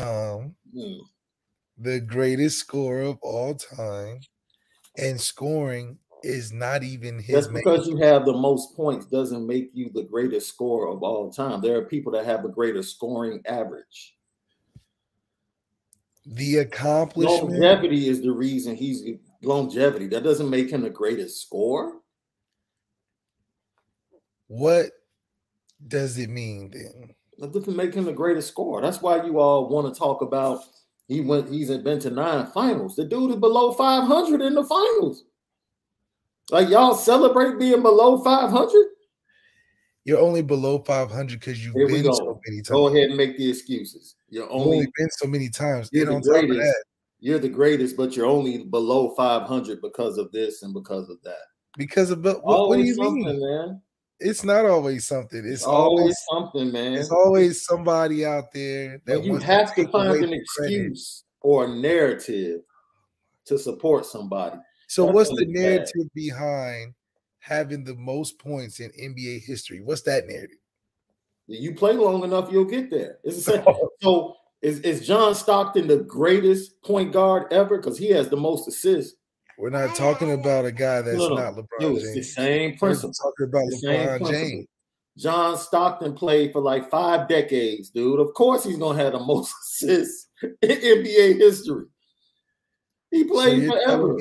become mm. the greatest scorer of all time, and scoring is not even his. Just because you have the most points doesn't make you the greatest scorer of all time. There are people that have a greater scoring average. The accomplishment longevity is the reason he's longevity. That doesn't make him the greatest scorer. What does it mean then? That doesn't make him the greatest scorer. That's why you all want to talk about he went. He's been to nine finals. The dude is below five hundred in the finals. Like y'all celebrate being below 500? You're only below 500 because you've Here been so many times. Go ahead and make the excuses. You're only, only been so many times. You're the greatest. You're the greatest, but you're only below 500 because of this and because of that. Because of what, what do you mean, man? It's not always something. It's always, always, something, man. It's always somebody out there that you have to, find an excuse credit. or a narrative to support somebody. So That's what's the narrative bad. behind having the most points in NBA history? What's that narrative? You play long enough, you'll get there. It's the same. so is, is John Stockton the greatest point guard ever? Because he has the most assists. We're not talking about a guy that's no, no. not LeBron James. It's the same principle. We're talking about LeBron James. John Stockton played for like five decades, dude. Of course, he's gonna have the most assists in NBA history. He played so forever.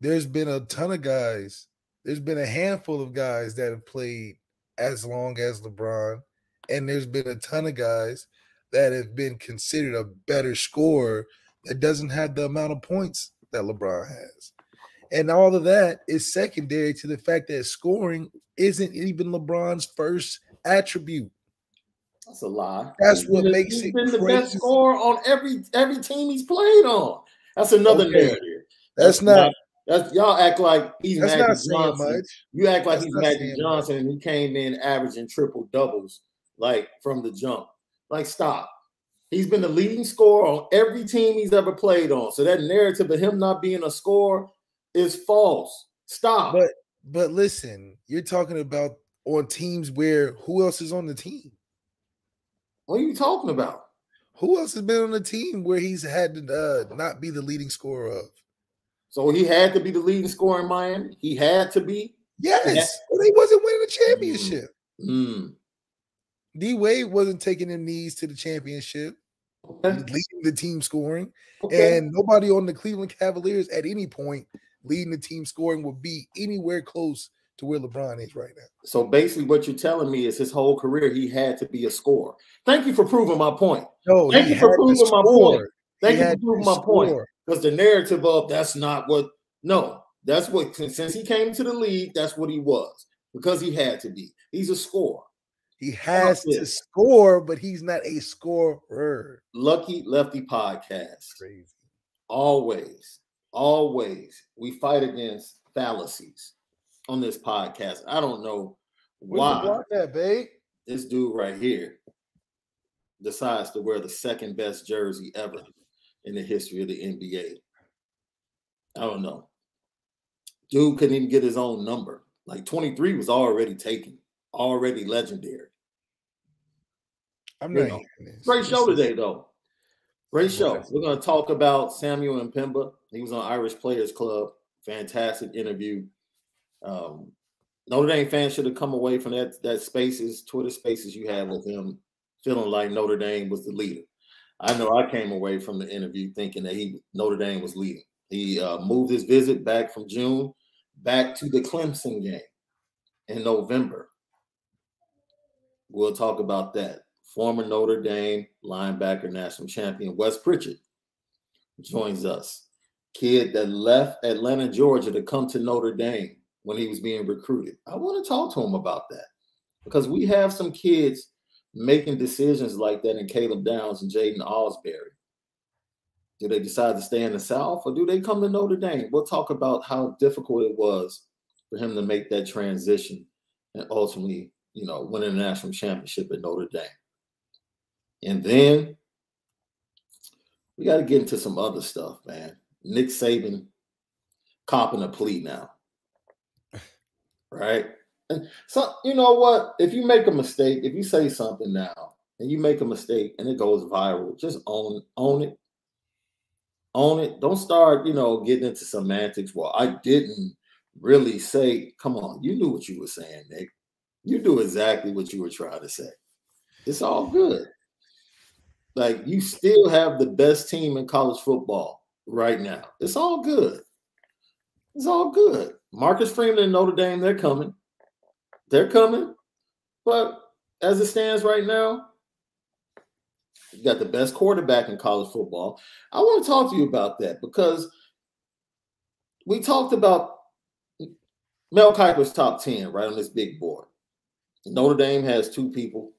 There's been a ton of guys. There's been a handful of guys that have played as long as LeBron, and there's been a ton of guys that have been considered a better scorer that doesn't have the amount of points that LeBron has. And all of that is secondary to the fact that scoring isn't even LeBron's first attribute. That's a lie. That's he's what been, makes he's it been crazy. the best scorer on every every team he's played on. That's another okay. narrative. That's, That's not, not that's y'all act like he's That's Magic Johnson. You act like That's he's Magic Johnson, and he came in averaging triple doubles like from the jump. Like, stop. He's been the leading scorer on every team he's ever played on. So that narrative of him not being a scorer is false. Stop. But but listen, you're talking about on teams where who else is on the team? What are you talking about? Who else has been on the team where he's had to uh, not be the leading scorer of? So he had to be the leading scorer in Miami. He had to be. Yes, he, but he wasn't winning a championship. Mm. D Wade wasn't taking them knees to the championship, okay. leading the team scoring, okay. and nobody on the Cleveland Cavaliers at any point leading the team scoring would be anywhere close to where LeBron is right now. So basically, what you're telling me is his whole career he had to be a scorer. Thank you for proving my point. No, thank you for proving my point. Thank you for proving my score. point because the narrative of that's not what no that's what since he came to the league that's what he was because he had to be he's a scorer he has to score but he's not a scorer lucky lefty podcast crazy always always we fight against fallacies on this podcast i don't know why that babe this dude right here decides to wear the second best jersey ever in the history of the NBA. I don't know. Dude couldn't even get his own number. Like 23 was already taken, already legendary. I'm not great show today, though. Great show. We're going to talk about Samuel M'Pemba. He was on Irish Players Club. Fantastic interview. Um, Notre Dame fans should have come away from that that spaces, Twitter spaces you had with him, feeling like Notre Dame was the leader. I know I came away from the interview thinking that he Notre Dame was leading. He uh, moved his visit back from June back to the Clemson game in November. We'll talk about that. Former Notre Dame linebacker, national champion Wes Pritchett joins us. Kid that left Atlanta, Georgia to come to Notre Dame when he was being recruited. I want to talk to him about that because we have some kids making decisions like that in Caleb Downs and Jaiden Ausberry? Do they decide to stay in the South or do they come to Notre Dame? We'll talk about how difficult it was for him to make that transition and ultimately, you know, win a national championship at Notre Dame. And then we got to get into some other stuff, man. Nick Saban copping a plea now. Right? And so you know what? If you make a mistake, if you say something now and you make a mistake and it goes viral, just own own it. Own it. Don't start, you know, getting into semantics. Well, I didn't really say, come on, you knew what you were saying, Nick. You knew exactly what you were trying to say. It's all good. Like you still have the best team in college football right now. It's all good. It's all good. Marcus Freeman and Notre Dame, they're coming. They're coming. But as it stands right now, you got the best quarterback in college football. I want to talk to you about that because we talked about Mel Kiper's top 10 right on this big board. Notre Dame has two people,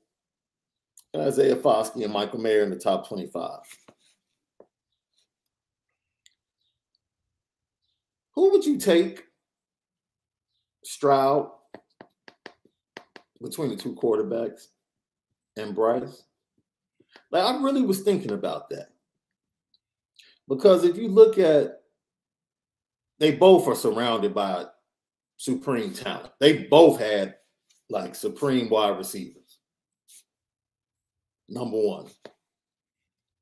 Isaiah Foskey and Michael Mayer in the top 25. Who would you take, Stroud, between the two quarterbacks and Bryce? Like, I really was thinking about that. Because if you look at, they both are surrounded by supreme talent. They both had like supreme wide receivers. Number one,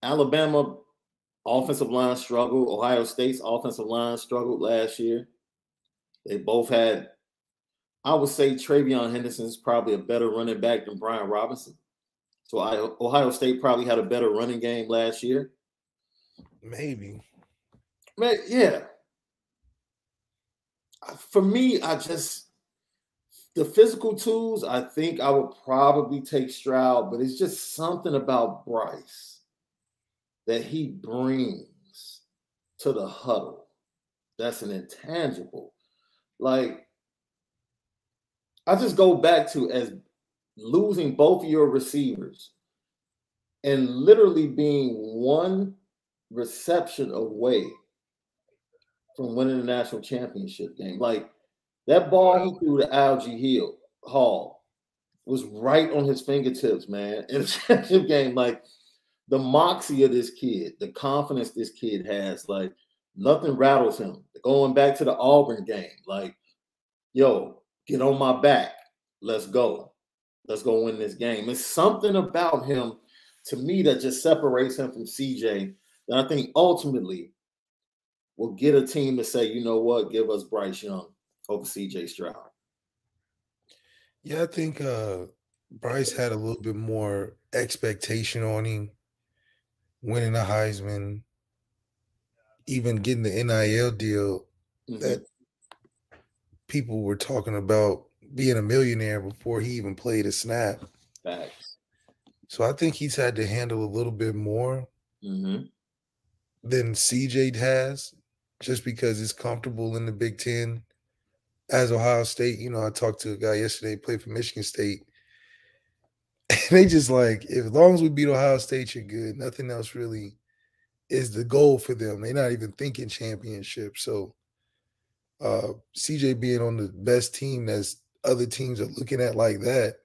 Alabama offensive line struggled. Ohio State's offensive line struggled last year. They both had, I would say, TreVeyon Henderson is probably a better running back than Brian Robinson. So I, Ohio State probably had a better running game last year. Maybe. Man, yeah. For me, I just the physical tools, I think I would probably take Stroud, but it's just something about Bryce that he brings to the huddle. That's an intangible. Like, I just go back to as losing both of your receivers and literally being one reception away from winning the national championship game. Like that ball he threw to Agiye Hill Hall was right on his fingertips, man. In a championship game, like the moxie of this kid, the confidence this kid has, like nothing rattles him. Going back to the Auburn game, like, yo, get on my back. Let's go. Let's go win this game. It's something about him to me that just separates him from CJ that I think ultimately will get a team to say, you know what, give us Bryce Young over CJ Stroud. Yeah, I think uh Bryce had a little bit more expectation on him winning a Heisman, even getting the NIL deal mm-hmm. that people were talking about being a millionaire before he even played a snap. Facts. So I think he's had to handle a little bit more mm-hmm. than CJ has, just because it's comfortable in the Big Ten as Ohio State, you know, I talked to a guy yesterday, played for Michigan State. And they just like, as long as we beat Ohio State, you're good. Nothing else really is the goal for them. They're not even thinking championship. So uh CJ being on the best team as other teams are looking at like that,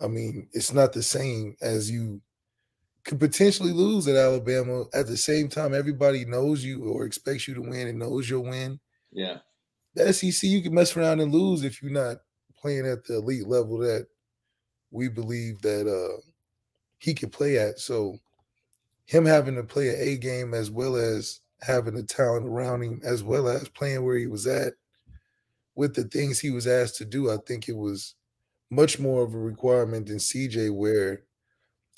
I mean, it's not the same as you could potentially lose at Alabama. At the same time, everybody knows you or expects you to win and knows you'll win. Yeah the SEC, you can mess around and lose if you're not playing at the elite level that we believe that uh he could play at. So him having to play an A game as well as having the talent around him, as well as playing where he was at with the things he was asked to do, I think it was much more of a requirement than CJ, where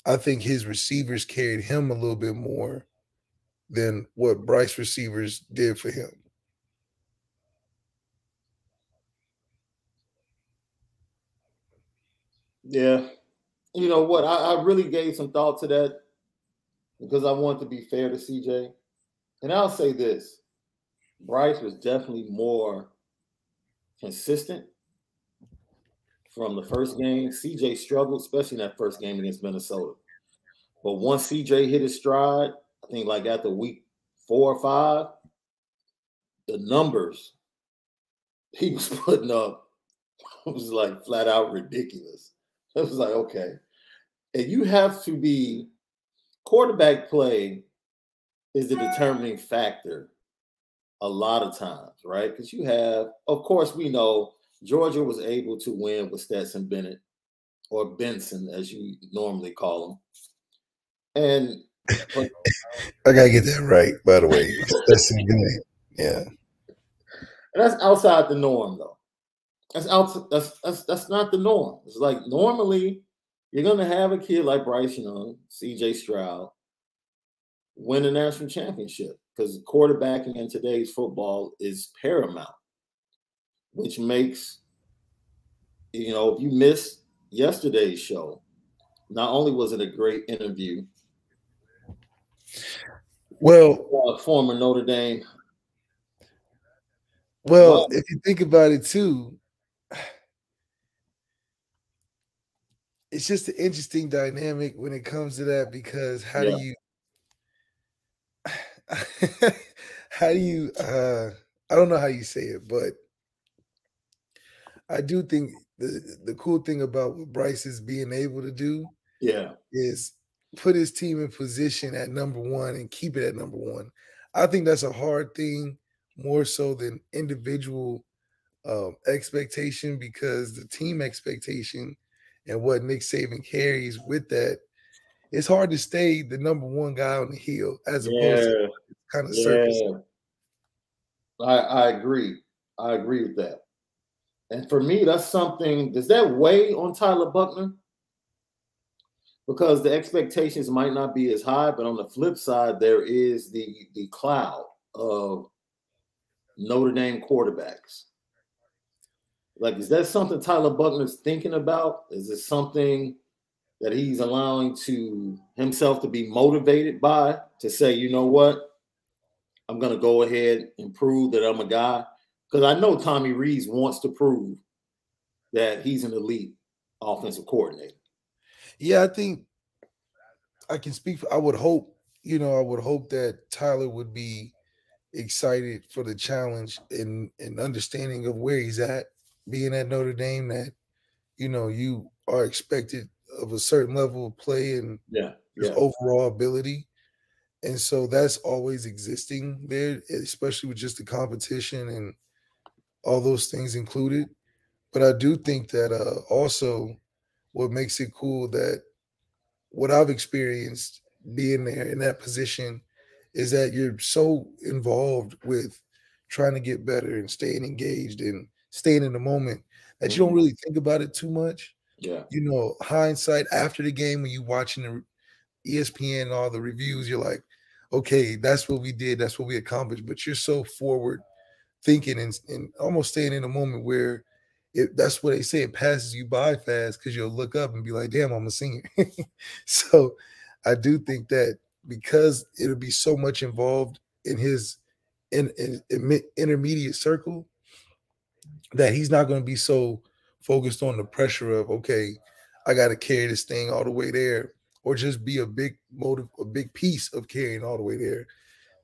I think his receivers carried him a little bit more than what Bryce receivers did for him. Yeah. You know what? I, I really gave some thought to that because I want to be fair to CJ. And I'll say this Bryce was definitely more consistent from the first game. CJ struggled, especially in that first game against Minnesota. But once CJ hit his stride, I think like after week four or five, the numbers he was putting up was like flat out ridiculous. It was like, okay. And you have to be quarterback play is the determining factor a lot of times, right? Because you have, of course, we know Georgia was able to win with Stetson Bennett or Benson, as you normally call him. And but, I gotta get that right, by the way. That's good. Yeah. And that's outside the norm, though. That's out. That's that's that's not the norm. It's like normally you're gonna have a kid like Bryce Young, C.J. Stroud, win a national championship because quarterbacking in today's football is paramount, which makes you know if you missed yesterday's show, not only was it a great interview. Well, uh, former Notre Dame. Well, if you think about it too, it's just an interesting dynamic when it comes to that because how yeah. do you how do you uh I don't know how you say it, but I do think the the cool thing about what Bryce is being able to do, yeah, is put his team in position at number one and keep it at number one. I think that's a hard thing more so than individual um, expectation because the team expectation and what Nick Saban carries with that it's hard to stay the number one guy on the hill as opposed yeah. to kind of yeah. I, I agree. I agree with that. And for me, that's something. Does that weigh on Tyler Buchner? Because the expectations might not be as high, but on the flip side, there is the the cloud of Notre Dame quarterbacks. Like, is that something Tyler Buchner's thinking about? Is it something that he's allowing to himself to be motivated by to say, you know what, I'm going to go ahead and prove that I'm a guy because I know Tommy Rees wants to prove that he's an elite offensive coordinator. Yeah, I think I can speak. For, I would hope, you know, I would hope that Tyler would be excited for the challenge and and understanding of where he's at, being at Notre Dame. That you know you are expected of a certain level of play and yeah, yeah. overall ability. And so that's always existing there, especially with just the competition and all those things included. But I do think that uh, also what makes it cool that what I've experienced being there in that position is that you're so involved with trying to get better and staying engaged and staying in the moment that you don't mm-hmm. really think about it too much. Yeah. You know, hindsight after the game when you watching the ESPN and all the reviews, you're like, okay, that's what we did, that's what we accomplished. But you're so forward thinking and, and almost staying in a moment where it, that's what they say it passes you by fast because you'll look up and be like, damn, I'm a senior. so I do think that because it'll be so much involved in his in, in, in intermediate circle that he's not going to be so focused on the pressure of okay, I got to carry this thing all the way there, or just be a big motive, a big piece of carrying all the way there.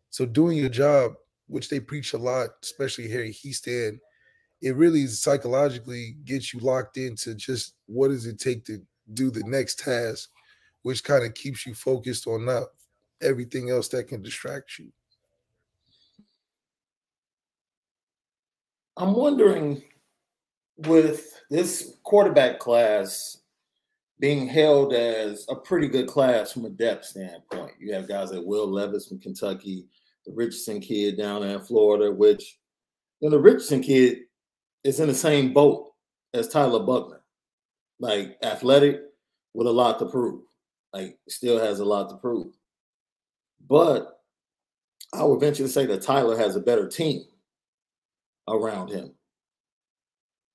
So doing your job, which they preach a lot, especially Harry Hiestand, it really psychologically gets you locked into just what does it take to do the next task, which kind of keeps you focused on not everything else that can distract you. I'm wondering with this quarterback class being held as a pretty good class from a depth standpoint. You have guys like Will Levis from Kentucky, the Richardson kid down there in Florida, which you know, the Richardson kid is in the same boat as Tyler Buchner. like athletic with a lot to prove. Like still has a lot to prove. But I would venture to say that Tyler has a better team around him.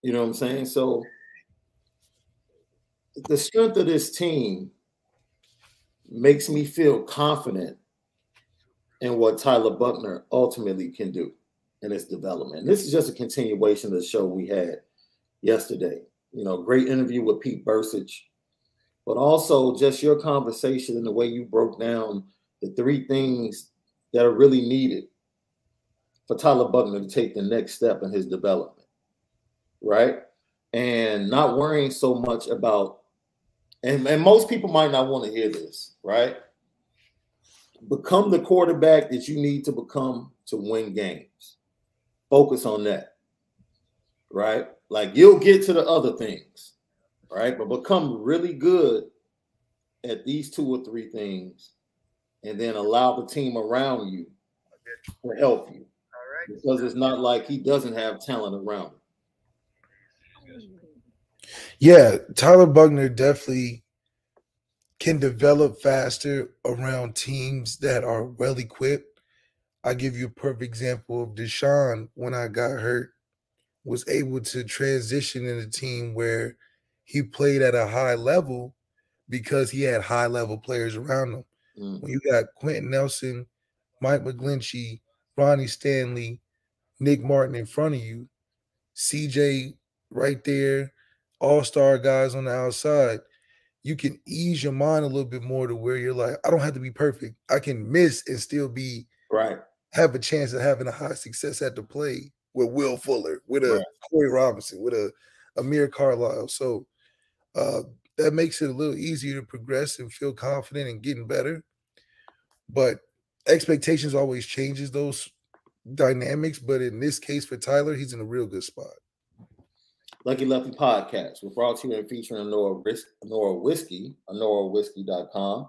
You know what I'm saying? So the strength of this team makes me feel confident in what Tyler Buchner ultimately can do in his development. this is just a continuation of the show we had yesterday. You know, great interview with Pete Bercich, but also just your conversation and the way you broke down the three things that are really needed for Tyler Buchner to take the next step in his development right? And not worrying so much about, and, and most people might not want to hear this, right? Become the quarterback that you need to become to win games. Focus on that, right? Like you'll get to the other things, right? But become really good at these two or three things, and then allow the team around you to help you. Because it's not like he doesn't have talent around him. Yeah, Tyler Buchner definitely can develop faster around teams that are well equipped. I give you a perfect example of DeShone when I got hurt, was able to transition in a team where he played at a high level because he had high level players around him. Mm. When you got Quenton Nelson, Mike McGlinchey, Ronnie Stanley, Nick Martin in front of you, CJ right there, all star guys on the outside, you can ease your mind a little bit more to where you're like, I don't have to be perfect. I can miss and still be right. Have a chance of having a high success at the play with Will Fuller, with a right. Corey Robinson, with a Amir Carlisle. So uh, that makes it a little easier to progress and feel confident and getting better. But expectations always changes those dynamics. But in this case for Tyler, he's in a real good spot. Lucky Lefty Podcast. We're brought to you and featuring Onora, Risk, Onora Whiskey, OnoraWhiskey.com.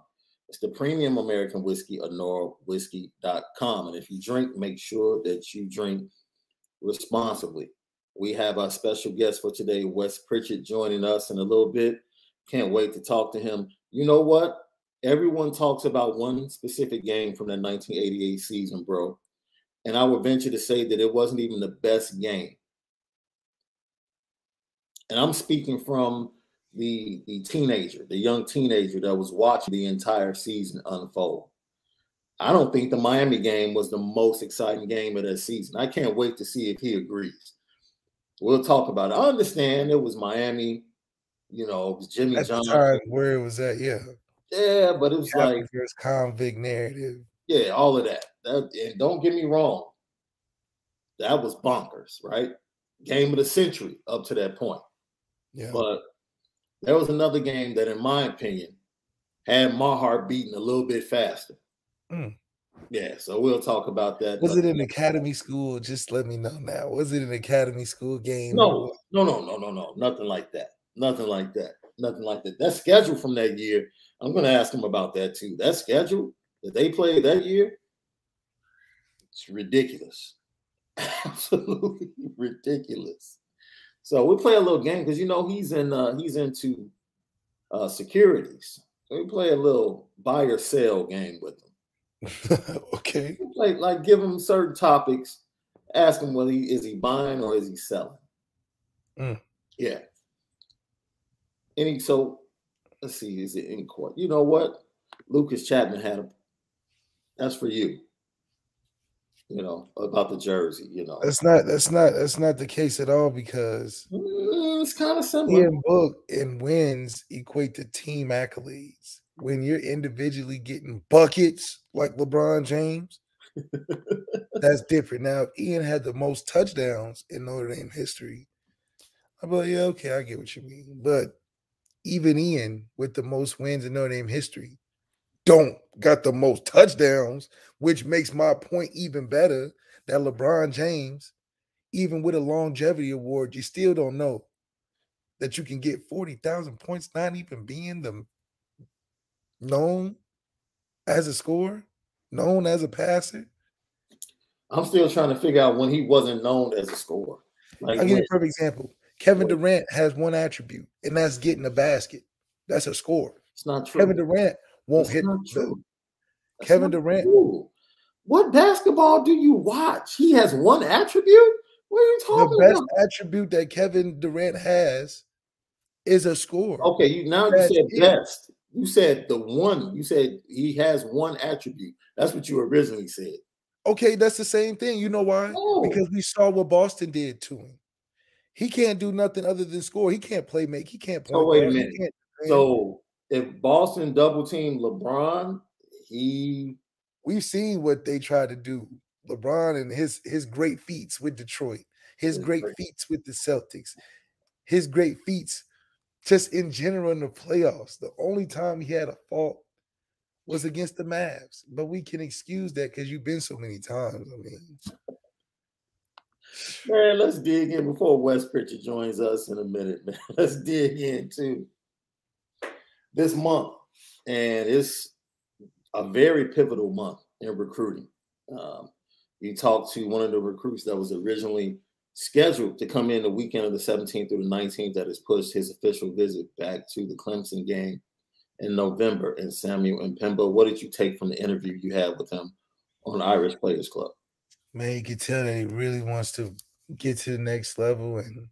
It's the premium American whiskey, OnoraWhiskey.com. And if you drink, make sure that you drink responsibly. We have our special guest for today, Wes Pritchett, joining us in a little bit. Can't wait to talk to him. You know what? Everyone talks about one specific game from the 1988 season, bro. And I would venture to say that it wasn't even the best game and I'm speaking from the the teenager, the young teenager that was watching the entire season unfold. I don't think the Miami game was the most exciting game of that season. I can't wait to see if he agrees. We'll talk about it. I understand it was Miami, you know, it was Jimmy at Johnson. where it was at, yeah. Yeah, but it was like there's convict narrative. Yeah, all of that. that. And don't get me wrong, that was bonkers, right? Game of the century up to that point. Yeah. But there was another game that, in my opinion, had my heart beating a little bit faster. Mm. Yeah, so we'll talk about that. Was it an academy school? Just let me know now. Was it an academy school game? No, no, no, no, no, no. Nothing like that. Nothing like that. Nothing like that. That schedule from that year, I'm going to ask him about that too. That schedule that they played that year, it's ridiculous. Absolutely ridiculous. So we play a little game because you know he's in uh, he's into uh, securities. So we play a little buy or sell game with him. okay. We play like give him certain topics, ask him whether he is he buying or is he selling. Mm. Yeah. Any so let's see, is it in court? You know what? Lucas Chapman had a that's for you you know, about the jersey. You know, that's not that's not that's not the case at all because mm, it's kind of similar. Ian Book and wins equate to team accolades. When you're individually getting buckets like LeBron James, that's different. Now, if Ian had the most touchdowns in Notre Dame history, I'm like, yeah, okay, I get what you mean. But even Ian with the most wins in Notre Dame history don't got the most touchdowns, which makes my point even better that LeBron James, even with a longevity award, you still don't know that you can get 40,000 points, not even being the known as a scorer, known as a passer. I'm still trying to figure out when he wasn't known as a scorer. Like I'll give you a perfect example. Kevin Durant has one attribute, and that's getting a basket. That's a score. It's not true. Kevin Durant won't hit true. Kevin Durant. True. What basketball do you watch? He has one attribute. What are you talking about? the best about? attribute that Kevin Durant has is a score. Okay, you now you said best. You said the one. You said he has one attribute. That's what you originally said. Okay, that's the same thing. You know why? Oh. Because we saw what Boston did to him. He can't do nothing other than score. He can't play make. He can't play. Oh, wait a minute. So if Boston double team LeBron, he we've seen what they tried to do. LeBron and his his great feats with Detroit, his great feats with the Celtics, his great feats just in general in the playoffs. The only time he had a fault was against the Mavs, but we can excuse that because you've been so many times. I mean, Man, let's dig in before Wes Pritchett joins us in a minute, man. Let's dig into this month. And it's a very pivotal month in recruiting. Um, you talked to one of the recruits that was originally scheduled to come in the weekend of the 17th through the 19th that has pushed his official visit back to the Clemson game in November and Samuel M'Pemba. What did you take from the interview you had with him on Irish Players Club? Man, you can tell that he really wants to get to the next level and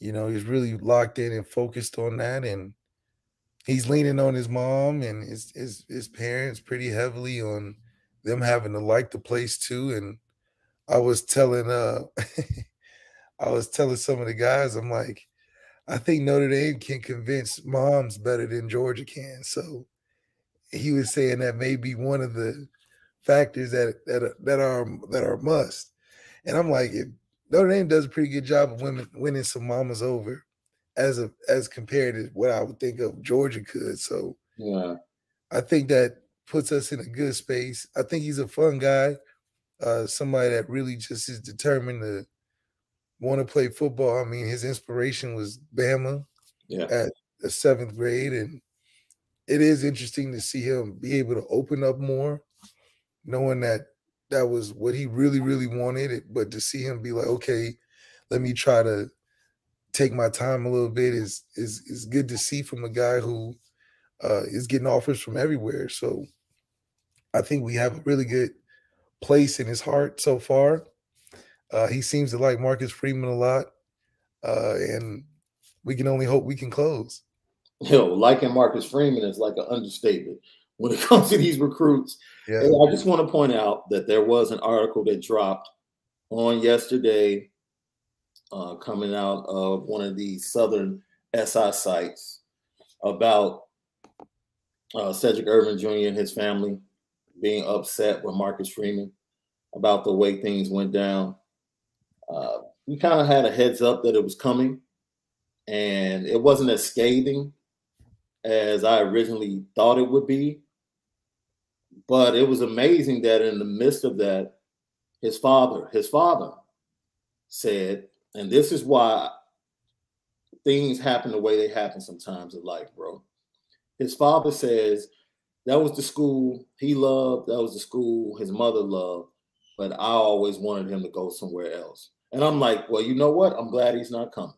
you know, he's really locked in and focused on that and he's leaning on his mom and his his his parents pretty heavily on them having to like the place too. And I was telling uh I was telling some of the guys, I'm like, I think Notre Dame can convince moms better than Georgia can. So he was saying that may be one of the factors that that that are that are must. And I'm like, if Notre Dame does a pretty good job of women winning some mamas over, as a as compared to what I would think of Georgia could. So yeah, I think that puts us in a good space. I think he's a fun guy, uh, somebody that really just is determined to want to play football. I mean, his inspiration was Bama yeah. at the seventh grade, and it is interesting to see him be able to open up more, knowing that that was what he really, really wanted. But to see him be like, okay, let me try to take my time a little bit is is is good to see from a guy who uh, is getting offers from everywhere. So I think we have a really good place in his heart so far. Uh, he seems to like Marcus Freeman a lot, uh, and we can only hope we can close. Yo, liking Marcus Freeman is like an understatement when it comes to these recruits. Yeah. And I just want to point out that there was an article that dropped on yesterday uh, coming out of one of these southern SI sites about uh, Cedric Irvin Jr. and his family being upset with Marcus Freeman about the way things went down. Uh, we kind of had a heads up that it was coming, and it wasn't as scathing as I originally thought it would be. But it was amazing that in the midst of that, his father, his father said, and this is why things happen the way they happen sometimes in life, bro. His father says that was the school he loved, that was the school his mother loved, but I always wanted him to go somewhere else. And I'm like, well, you know what? I'm glad he's not coming.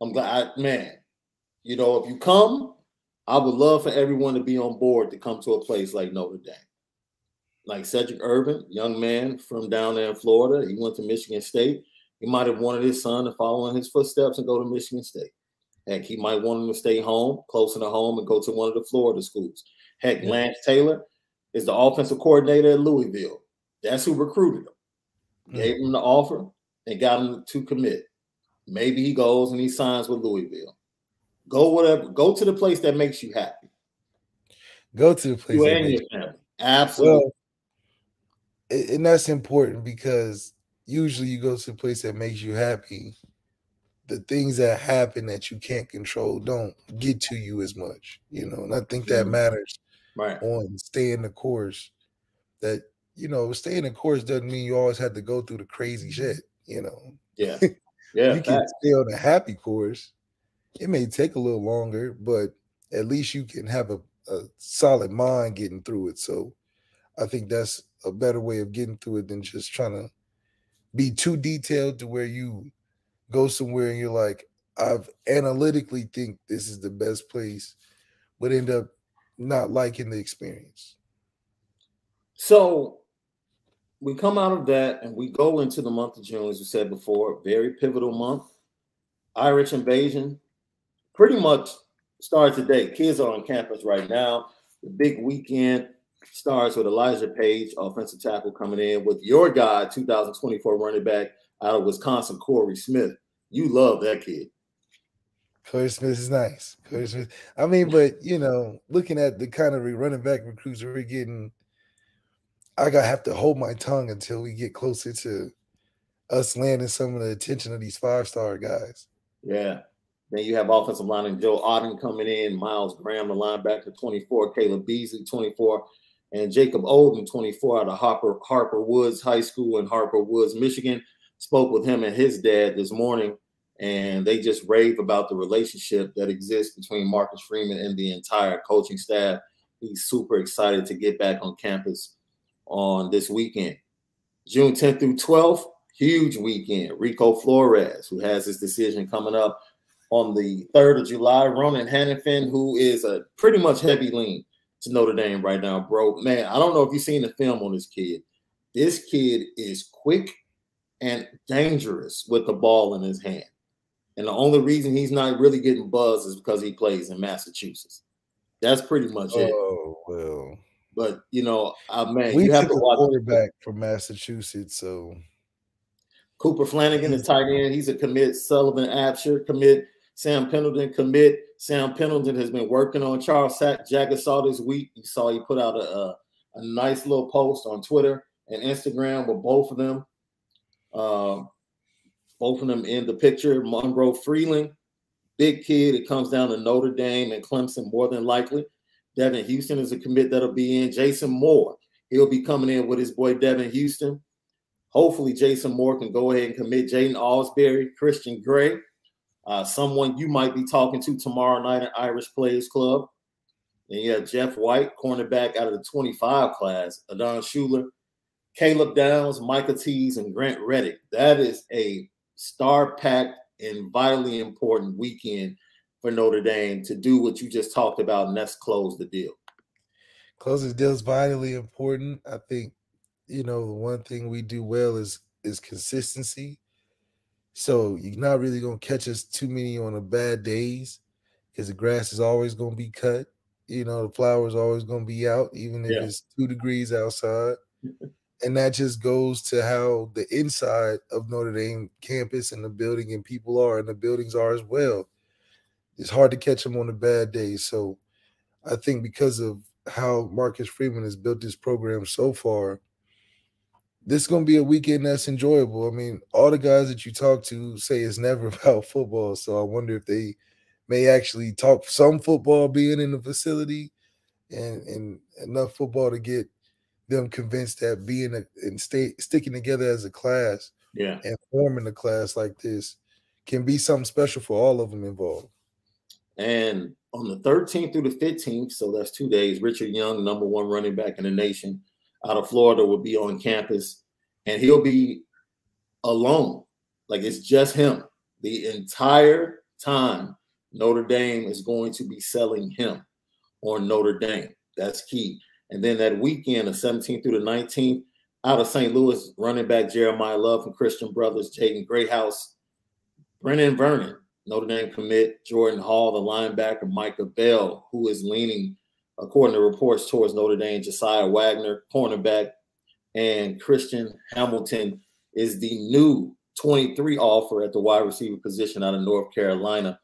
I'm glad, I, man. You know, if you come, I would love for everyone to be on board to come to a place like Notre Dame. Like Cedric Irvin, young man from down there in Florida, he went to Michigan State. He might have wanted his son to follow in his footsteps and go to Michigan State. Heck, he might want him to stay home, closer to home, and go to one of the Florida schools. Heck. Lance Taylor is the offensive coordinator at Louisville. That's who recruited him, mm-hmm. gave him the offer, and got him to commit. Maybe he goes and he signs with Louisville. Go whatever. Go to the place that makes you happy. Go to the place. You and your family. Absolutely. Well, and that's important because usually you go to the place that makes you happy the things that happen that you can't control don't get to you as much you know and i think that mm-hmm. matters right on staying the course that you know staying the course doesn't mean you always have to go through the crazy shit you know yeah yeah you can stay on a happy course it may take a little longer but at least you can have a, a solid mind getting through it so i think that's a better way of getting through it than just trying to be too detailed to where you go somewhere and you're like, I've analytically think this is the best place, but end up not liking the experience. So we come out of that and we go into the month of June, as we said before, very pivotal month. Irish invasion pretty much starts today. Kids are on campus right now. The big weekend starts with Elijah Page, offensive tackle, coming in with your guy, 2024 running back out of Wisconsin, Corey Smith. You love that kid. Corey Smith is nice. Corey Smith. I mean, but you know, looking at the kind of running back recruits we're getting, I gotta have to hold my tongue until we get closer to us landing some of the attention of these five star guys. Yeah. Then you have offensive lineman Joe Auden coming in, Miles Graham, the linebacker, 24, Caleb Beasley, 24, and Jacob Olden, 24, out of Harper Harper Woods High School in Harper Woods, Michigan. spoke with him and his dad this morning, and they just rave about the relationship that exists between Marcus Freeman and the entire coaching staff. He's super excited to get back on campus on this weekend. June 10th through 12th, huge weekend. Rico Flores, who has his decision coming up on the 3rd of July. Ronan Hannafin, who is a pretty much heavy lean to Notre Dame right now, bro. Man, I don't know if you've seen the film on this kid. This kid is quick and dangerous with the ball in his hand. And the only reason he's not really getting buzz is because he plays in Massachusetts. That's pretty much oh, it. Oh well. But you know, uh, man, we you have to watch quarterback from Massachusetts, so Cooper Flanagan, the tight end, he's a commit. Sullivan Absher commit. Sam Pendleton commit. Sam Pendleton has been working on Charles Jagusah this week. You saw he put out a, a, a, nice little post on Twitter and Instagram with both of them. Uh, both of them in the picture. Monroe Freeland, big kid. It comes down to Notre Dame and Clemson more than likely. Devin Houston is a commit that'll be in. Jason Moore, he'll be coming in with his boy Devin Houston. Hopefully, Jason Moore can go ahead and commit Jaiden Ausberry, Christian Gray, uh, someone you might be talking to tomorrow night at Irish Players Club. And you have Jeff White, cornerback out of the 25 class, Adon Shuler, Caleb Downs, Micah Tease, and Grant Reddick. That is a star packed and vitally important weekend for Notre Dame to do what you just talked about, and that's close the deal. Close the deal is vitally important. I think, you know, the one thing we do well is is consistency. So you're not really gonna catch us too many on the bad days because the grass is always gonna be cut. You know, the flowers always gonna be out, even if yeah. it's two degrees outside. and that just goes to how the inside of Notre Dame campus and the building and people are, and the buildings are as well. It's hard to catch them on a bad day. So I think because of how Marcus Freeman has built this program so far, this is going to be a weekend that's enjoyable. I mean, all the guys that you talk to say it's never about football. So I wonder if they may actually talk some football being in the facility and, and enough football to get them convinced that being a, and stay sticking together as a class yeah and forming a class like this can be something special for all of them involved and on the 13th through the 15th so that's two days richard young number one running back in the nation out of florida will be on campus and he'll be alone. Like it's just him. The entire time notre dame is going to be selling him on notre dame. That's key. And then that weekend, the 17th through the 19th, out of St. Louis, running back Jeremiyah Love from Christian Brothers, Jaden Greathouse, Brenan Vernon, Notre Dame commit, Jordan Hall, the linebacker, Micah Bell, who is leaning, according to reports, towards Notre Dame, Josiah Wagner, cornerback, and Christian Hamilton is the new 23 offer at the wide receiver position out of North Carolina.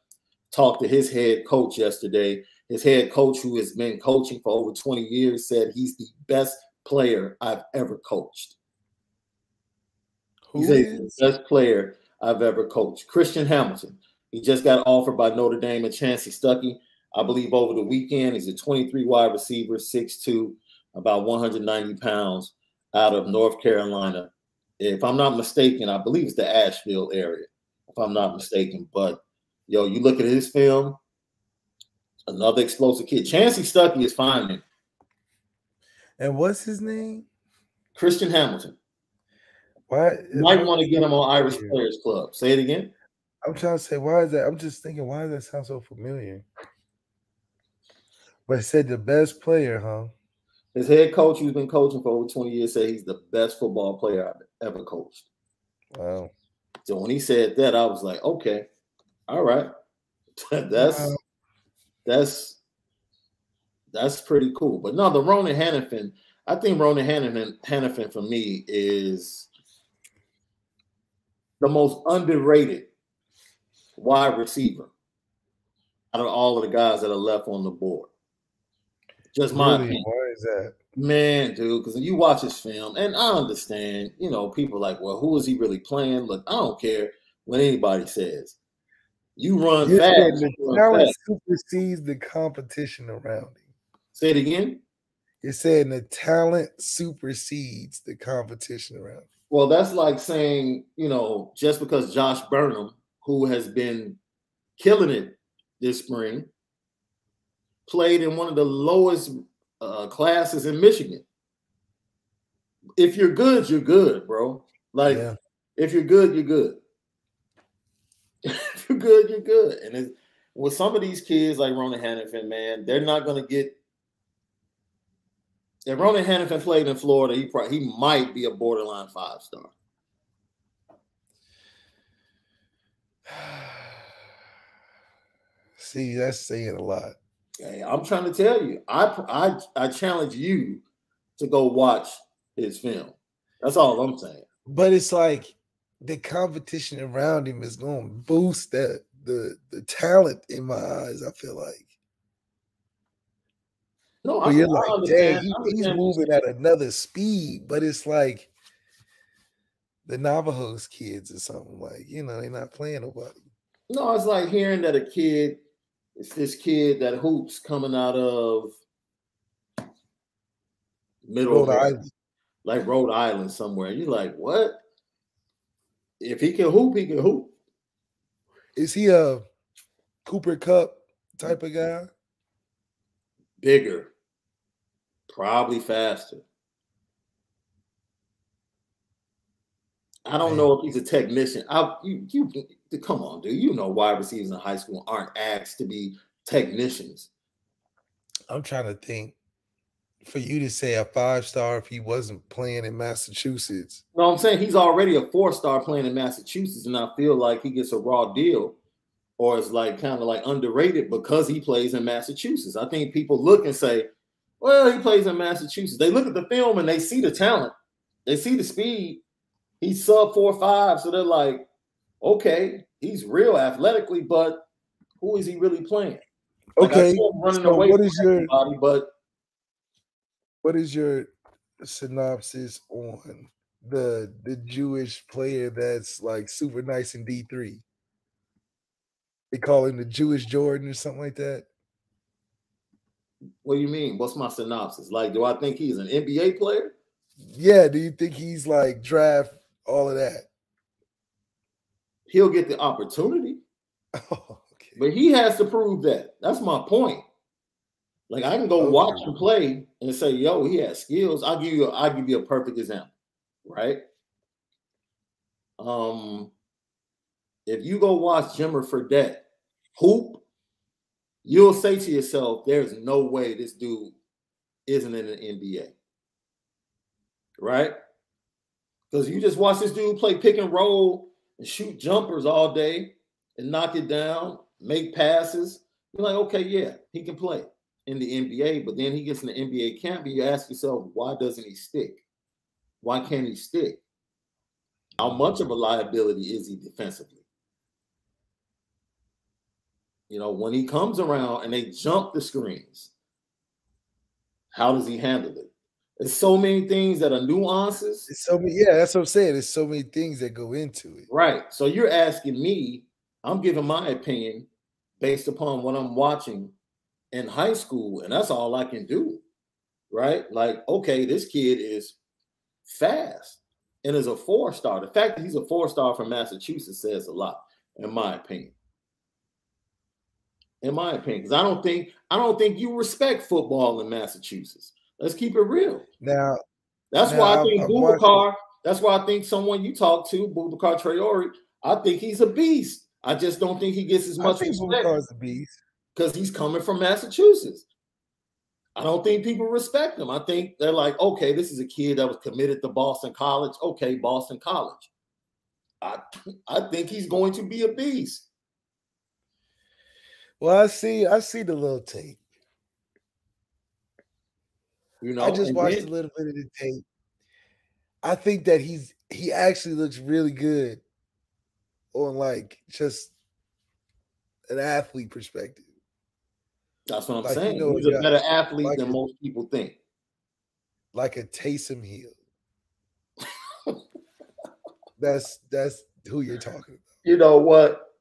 Talked to his head coach yesterday his head coach, who has been coaching for over 20 years, said he's the best player I've ever coached. Who he's the best player I've ever coached. Christian Hamilton. He just got offered by Notre Dame and Chansi Stuckey. I believe over the weekend. He's a 23 wide receiver, 6'2, about 190 pounds out of North Carolina. If I'm not mistaken, I believe it's the Asheville area, if I'm not mistaken. But yo, you look at his film, Another explosive kid. Chansi Stuckey is finding. And what's his name? Christian Hamilton. Why you might want to get him on Irish Players Club. Say it again. I'm trying to say, why is that? I'm just thinking, why does that sound so familiar? But said the best player, huh? His head coach, who's been coaching for over 20 years, said he's the best football player I've ever coached. Wow. So when he said that, I was like, okay, all right. That's wow that's that's pretty cool. But no, the Ronan Hannafin, I think Ronan Hannafin, Hannafin for me is the most underrated wide receiver out of all of the guys that are left on the board. Just my really? opinion. Why is that? Man, dude, because you watch his film, and I understand, you know, people like, well, who is he really playing? Look, I don't care what anybody says. You run you fast. The talent supersedes the competition around him. Say it again. You're saying the talent supersedes the competition around him. Well, that's like saying, you know, just because Josh Burnham, who has been killing it this spring, played in one of the lowest uh, classes in Michigan. If you're good, you're good, bro. Like, yeah. if you're good, you're good. if you're good, you're good. And it, with some of these kids like Ronan Hannafin, man, they're not going to get. If Ronan Hannafin played in Florida, he probably, he might be a borderline five star. See, that's saying a lot. I'm trying to tell you. I I I challenge you to go watch his film. That's all I'm saying. But it's like the competition around him is going to boost that the the talent in my eyes. I feel like. No, I, you're I like, dang, he, he's moving at another speed, but it's like the Navajos kids or something like you know they're not playing nobody. No, it's like hearing that a kid, it's this kid that hoops coming out of middle Rhode Island. like Rhode Island somewhere. You're like, what? If he can hoop, he can hoop. Is he a Cooper Kupp type of guy? Bigger, probably faster. I don't know if he's a technician. I you, you come on, dude. You know wide receivers in high school aren't asked to be technicians. I'm trying to think for you to say a five star if he wasn't playing in Massachusetts. No, I'm saying he's already a four star playing in Massachusetts, and I feel like he gets a raw deal or is like kind of like underrated because he plays in Massachusetts. I think people look and say, well, he plays in Massachusetts. They look at the film and they see the talent, they see the speed. He's sub four five, so they're like, okay, he's real athletically, but who is he really playing? Like, okay, running so away what is your but what is your synopsis on the the Jewish player that's like super nice in D three? They call him the Jewish Jordan or something like that. What do you mean? What's my synopsis? Like, do I think he's an NBA player? Yeah. Do you think he's like draft all of that? He'll get the opportunity. Oh, okay. But he has to prove that. That's my point. Like I can go okay. watch him play and say, "Yo, he has skills." I'll give you. I'll give you a perfect example, right? Um, if you go watch Jimmer Fredette hoop, you'll say to yourself, "There's no way this dude isn't in the NBA." Right? Because you just watch this dude play pick and roll and shoot jumpers all day and knock it down, make passes. You're like, okay, yeah, he can play in the NBA, but then he gets in the NBA camp, and you ask yourself, why doesn't he stick? Why can't he stick? How much of a liability is he defensively? You know, when he comes around and they jump the screens, how does he handle it? There's so many things that are nuances. It's so many, yeah, that's what I'm saying. There's so many things that go into it. Right. So you're asking me, I'm giving my opinion based upon what I'm watching in high school, and that's all I can do. Right? Like, okay, this kid is fast and is a four star. The fact that he's a four star from Massachusetts says a lot, in my opinion. In my opinion, because I don't think I don't think you respect football in Massachusetts. Let's keep it real. Now, that's now, why I think uh, Boubacar. That's why I think someone you talk to, Boubacar Traore, I think he's a beast. I just don't think he gets as much I think respect. Boubacar's a beast because he's coming from Massachusetts. I don't think people respect him. I think they're like, okay, this is a kid that was committed to Boston College. Okay, Boston College. I I think he's going to be a beast. Well, I see, I see the little tape. You know, I just watched then, a little bit of the tape. I think that he's he actually looks really good on like just an athlete perspective. That's what I'm like, saying. You know, He's a better athlete like than a, most people think. Like a Taysom Hill. that's that's who you're talking about. You know what?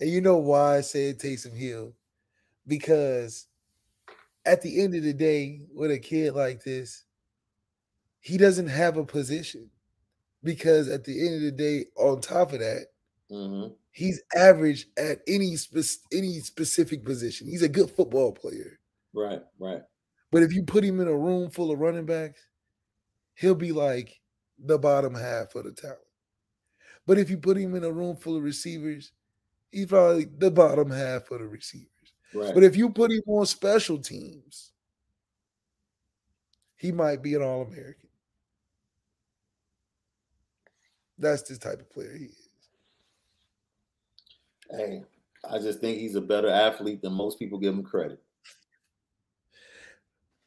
And you know why I said Taysom Hill? Because at the end of the day, with a kid like this, he doesn't have a position. because at the end of the day, on top of that, Mm-hmm. he's average at any spe- any specific position. He's a good football player. Right, right. But if you put him in a room full of running backs, he'll be like the bottom half of the talent. But if you put him in a room full of receivers, he's probably the bottom half of the receivers. Right. But if you put him on special teams, he might be an All American. That's the type of player he is. hey, I just think he's a better athlete than most people give him credit.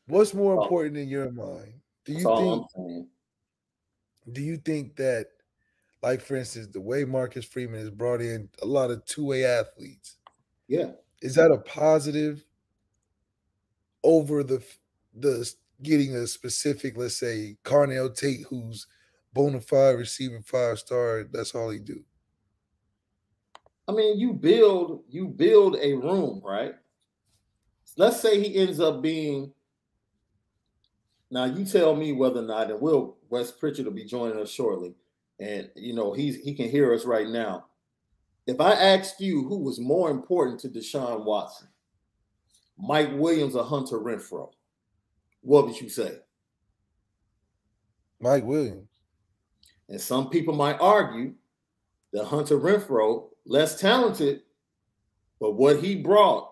What's more Oh. important in your mind? Do That's you all think do you think that like for instance the way Marcus Freeman has brought in a lot of two-way athletes Yeah. Is that a positive over the the getting a specific let's say Carnell Tate who's bona fide receiving five star that's all he do I mean, you build you build a room, right? Let's say he ends up being. Now you tell me whether or not, and will Wes Pritchett will be joining us shortly, and you know he's he can hear us right now. If I asked you who was more important to Deshaun Watson, Mike Williams or Hunter Renfrow, what would you say? Mike Williams And some people might argue that Hunter Renfrow, less talented, but what he brought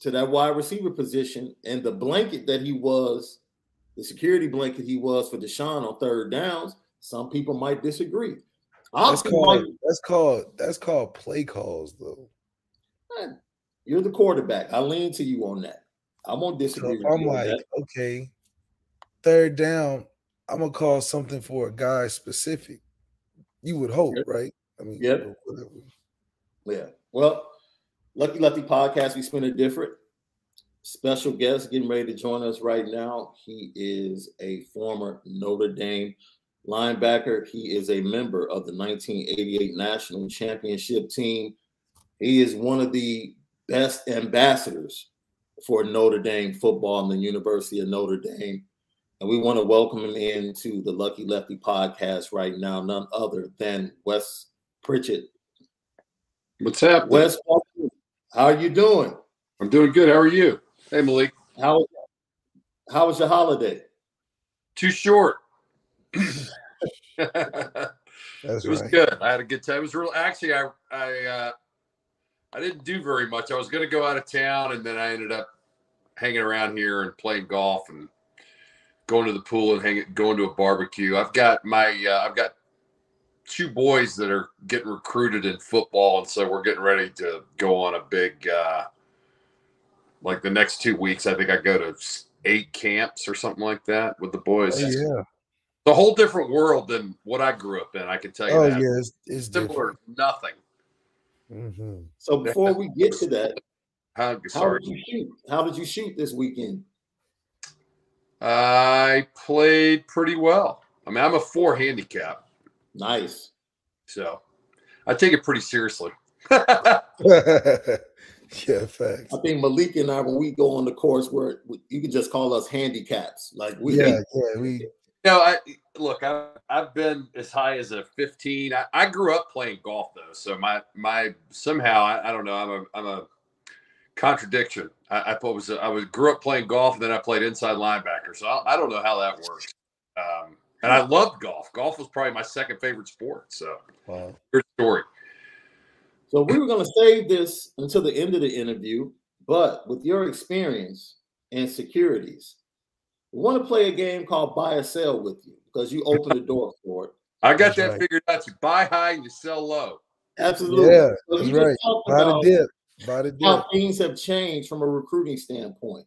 to that wide receiver position and the blanket that he was, the security blanket he was for Deshaun on third downs, some people might disagree. I'll that's called Mike- that's called that's called play calls though you're the quarterback. I lean to you on that. I won't so disagree with I'm like okay third down I'm gonna call something for a guy specific you would hope Yep. right I mean Yep. whatever. Yeah. Well, Lucky Lucky podcast, we spin it different. Special guest getting ready to join us right now. He is a former Notre Dame linebacker. He is a member of the 1988 National Championship team. He is one of the best ambassadors for Notre Dame football and the University of Notre Dame. And we want to welcome him into the Lucky Lefty podcast right now, none other than Wes Pritchett. What's happening? Wes, how are you doing? I'm doing good. How are you? Hey, Malik. How how was your holiday? Too short. That's it was right good. I had a good time. It was real. Actually, I I uh, I didn't do very much. I was going to go out of town, and then I ended up hanging around here and playing golf and going to the pool and hanging, going to a barbecue. I've got my uh, I've got two boys that are getting recruited in football, and so we're getting ready to go on a big uh, like the next two weeks. I think I go to eight camps or something like that with the boys. oh, yeah a whole different world than what I grew up in. I can tell you oh that. yeah it's, it's Similar, different nothing. Mhm. So before we get to that, How, how did you shoot? How did you shoot this weekend? I played pretty well. I mean, I'm a four handicap, Nice. so I take it pretty seriously. yeah facts I think Malik and I, when we go on the course, where you can just call us handicaps. Like we, yeah yeah we No, I look. I, I've been as high as a 15. I, I grew up playing golf though, so my my somehow I, I don't know. I'm a I'm a contradiction. I, I was I was grew up playing golf, and then I played inside linebacker. So I, I don't know how that works. Um, and I loved golf. Golf was probably my second favorite sport. So wow. good story. So we were going to save this until the end of the interview, but with your experience and securities, we want to play a game called Buy or Sell with you because you open the door for it. I got That's that right. figured out. You buy high and you sell low. Absolutely. Yeah, So that's you right. Buy the about dip. Buy the dip. how things have changed from a recruiting standpoint.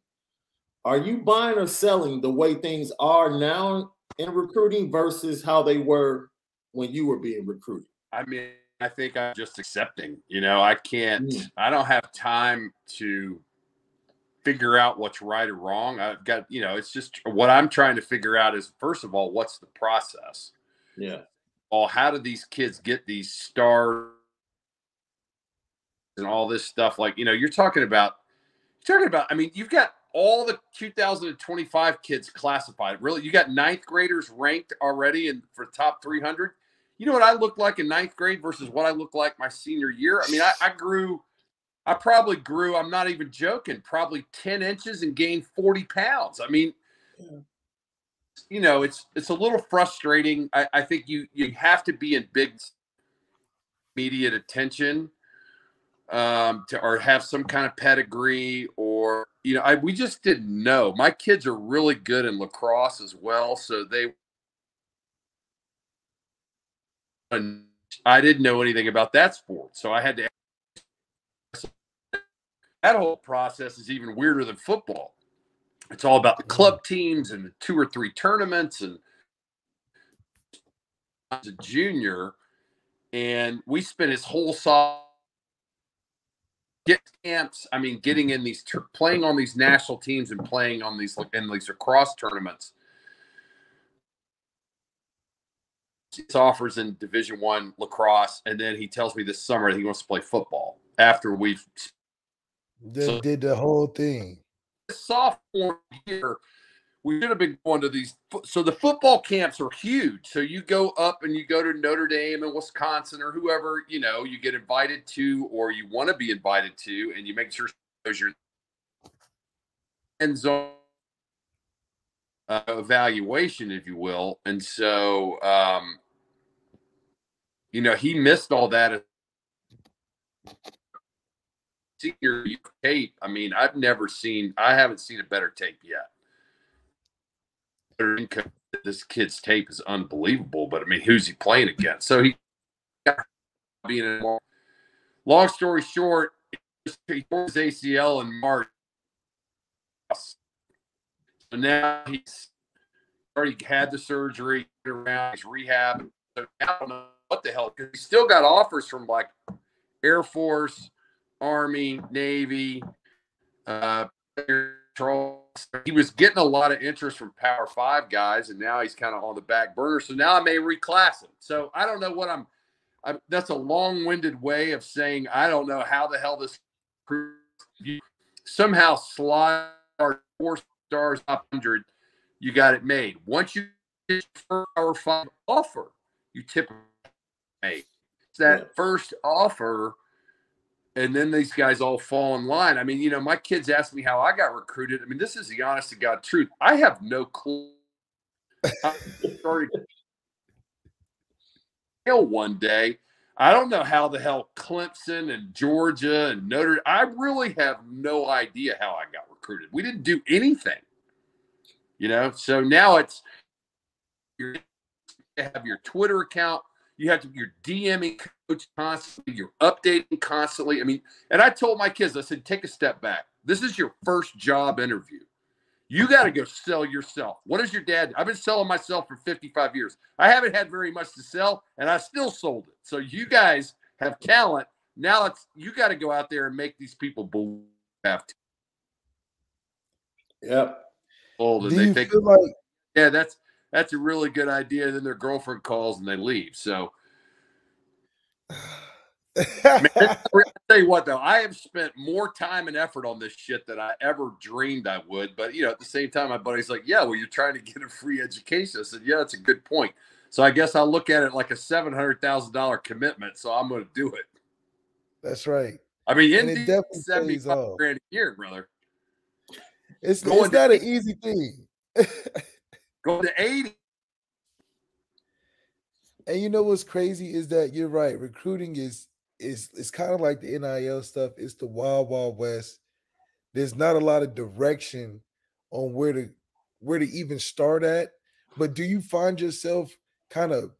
Are you buying or selling the way things are now in recruiting versus how they were when you were being recruited? I mean, I think I'm just accepting. You know, I can't. Mm. I don't have time to figure out what's right or wrong. I've got, you know, it's just what I'm trying to figure out is first of all, what's the process? Yeah. Well, how do these kids get these stars and all this stuff? Like, you know, you're talking about, you're talking about. I mean, you've got all the 2025 kids classified. Really, you got ninth graders ranked already in for top 300. You know what I look like in ninth grade versus what I look like my senior year. I mean, I, I grew. I probably grew. I'm not even joking. Probably 10 inches and gained 40 pounds. I mean, you know, it's it's a little frustrating. I, I think you you have to be in big immediate attention um, to or have some kind of pedigree or you know I we just didn't know. My kids are really good in lacrosse as well, so they and I didn't know anything about that sport, so I had to. That whole process is even weirder than football. It's all about the mm-hmm. club teams and the two or three tournaments and as a junior and we spent his whole summer get camps. I mean, getting in these playing on these national teams and playing on these in these lacrosse tournaments. It's offers in Division One lacrosse, and then he tells me this summer that he wants to play football after we've so, did the whole thing. Sophomore year, we should have been going to these. So the football camps are huge. So you go up and you go to Notre Dame and Wisconsin or whoever you know you get invited to or you want to be invited to, and you make sure your end zone uh, evaluation, if you will. And so, um, you know, he missed all that. Senior tape. I mean, I've never seen. I haven't seen a better tape yet this kid's tape is unbelievable. But I mean, who's he playing against? So he being a long story short, he tore his ACL in March. So now he's already had the surgery around his rehab. So I don't know what the hell because he still got offers from like Air Force, Army, Navy, uh, he was getting a lot of interest from Power Five guys, and now he's kind of on the back burner. So now I may reclass him. So I don't know what I'm. I, that's a long-winded way of saying I don't know how the hell this somehow slide our four stars up hundred. You got it made. Once you get Power Five offer, you tip made. It's that first offer and then these guys all fall in line. I mean, you know, my kids ask me how I got recruited. I mean, this is the honest to God truth. I have no clue. I started one day. I don't know how the hell Clemson and Georgia and Notre. I really have no idea how I got recruited. We didn't do anything, you know. So now it's you have your Twitter account you have to you're DMing coach constantly, you're updating constantly. I mean, and I told my kids, I said, take a step back. This is your first job interview. You got to go sell yourself. What is your dad? I've been selling myself for 55 years. I haven't had very much to sell, and I still sold it. So you guys have talent. Now it's you got to go out there and make these people believe. Have to. Yep. Old and Do they think, like yeah, that's that's a really good idea. Then their girlfriend calls and they leave. So, I mean, tell you what, though, I have spent more time and effort on this shit than I ever dreamed I would. But you know, at the same time, my buddy's like, "Yeah, well, you're trying to get a free education." I said, "Yeah, that's a good point." So I guess I'll look at it like a seven hundred thousand dollar commitment. So I'm going to do it. That's right. I mean, it definitely seventy five grand a year, brother. It's, it's not an easy thing. Go to 80. And you know what's crazy is that you're right. Recruiting is is it's kind of like the NIL stuff. It's the wild, wild west. There's not a lot of direction on where to where to even start at. But do you find yourself kind of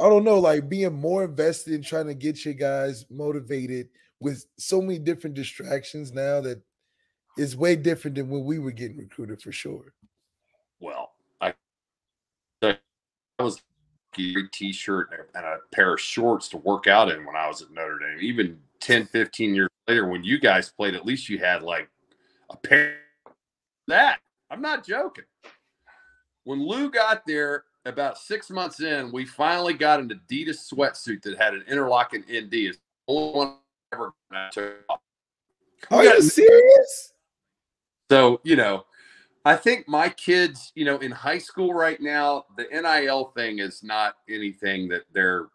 I don't know, like being more invested in trying to get your guys motivated with so many different distractions now that is way different than when we were getting recruited for sure well. I, I was a t-shirt and a pair of shorts to work out in when I was at Notre Dame. Even 10, 15 years later, when you guys played, at least you had like a pair that. I'm not joking. When Lou got there, about six months in, we finally got an Adidas sweatsuit that had an interlocking ND. It's the only one I ever took off. Are you serious? So, you know, I think my kids, you know, in high school right now, the NIL thing is not anything that they're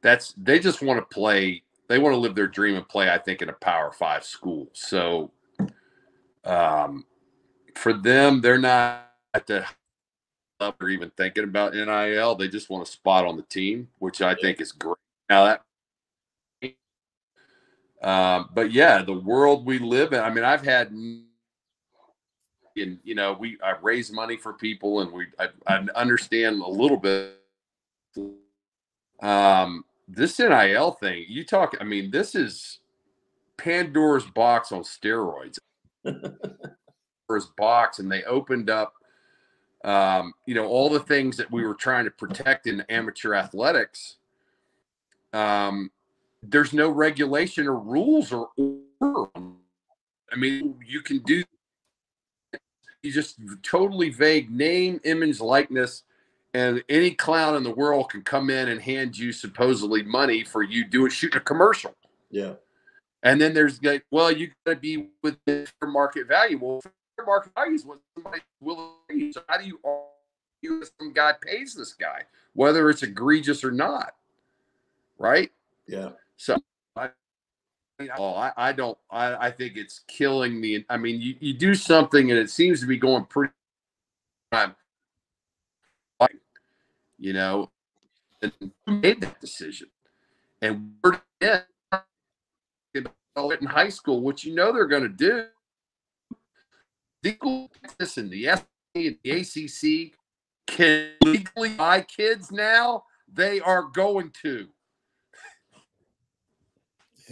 that's they just want to play, they want to live their dream and play, I think, in a power five school. So um for them, they're not at the up or even thinking about NIL. They just want a spot on the team, which I think is great. Now that um, but yeah, the world we live in. I mean, I've had, and you know, we I raise money for people, and we I, I understand a little bit. Um, this NIL thing, you talk. I mean, this is Pandora's box on steroids. Pandora's box, and they opened up, um, you know, all the things that we were trying to protect in amateur athletics. Um, there's no regulation or rules or order. I mean, you can do just totally vague name, image, likeness, and any clown in the world can come in and hand you supposedly money for you doing shooting a commercial. Yeah. And then there's like, well, you got to be with market value. Well, fair market value is what somebody will pay. So how do you argue some guy pays this guy, whether it's egregious or not? Right? Yeah. So Oh, I, I don't. I, I think it's killing me. I mean, you, you do something and it seems to be going pretty. Like, you know, and made that decision? And we're in high school, what you know they're going to do. The listen, the SEC and the ACC can legally buy kids now. They are going to.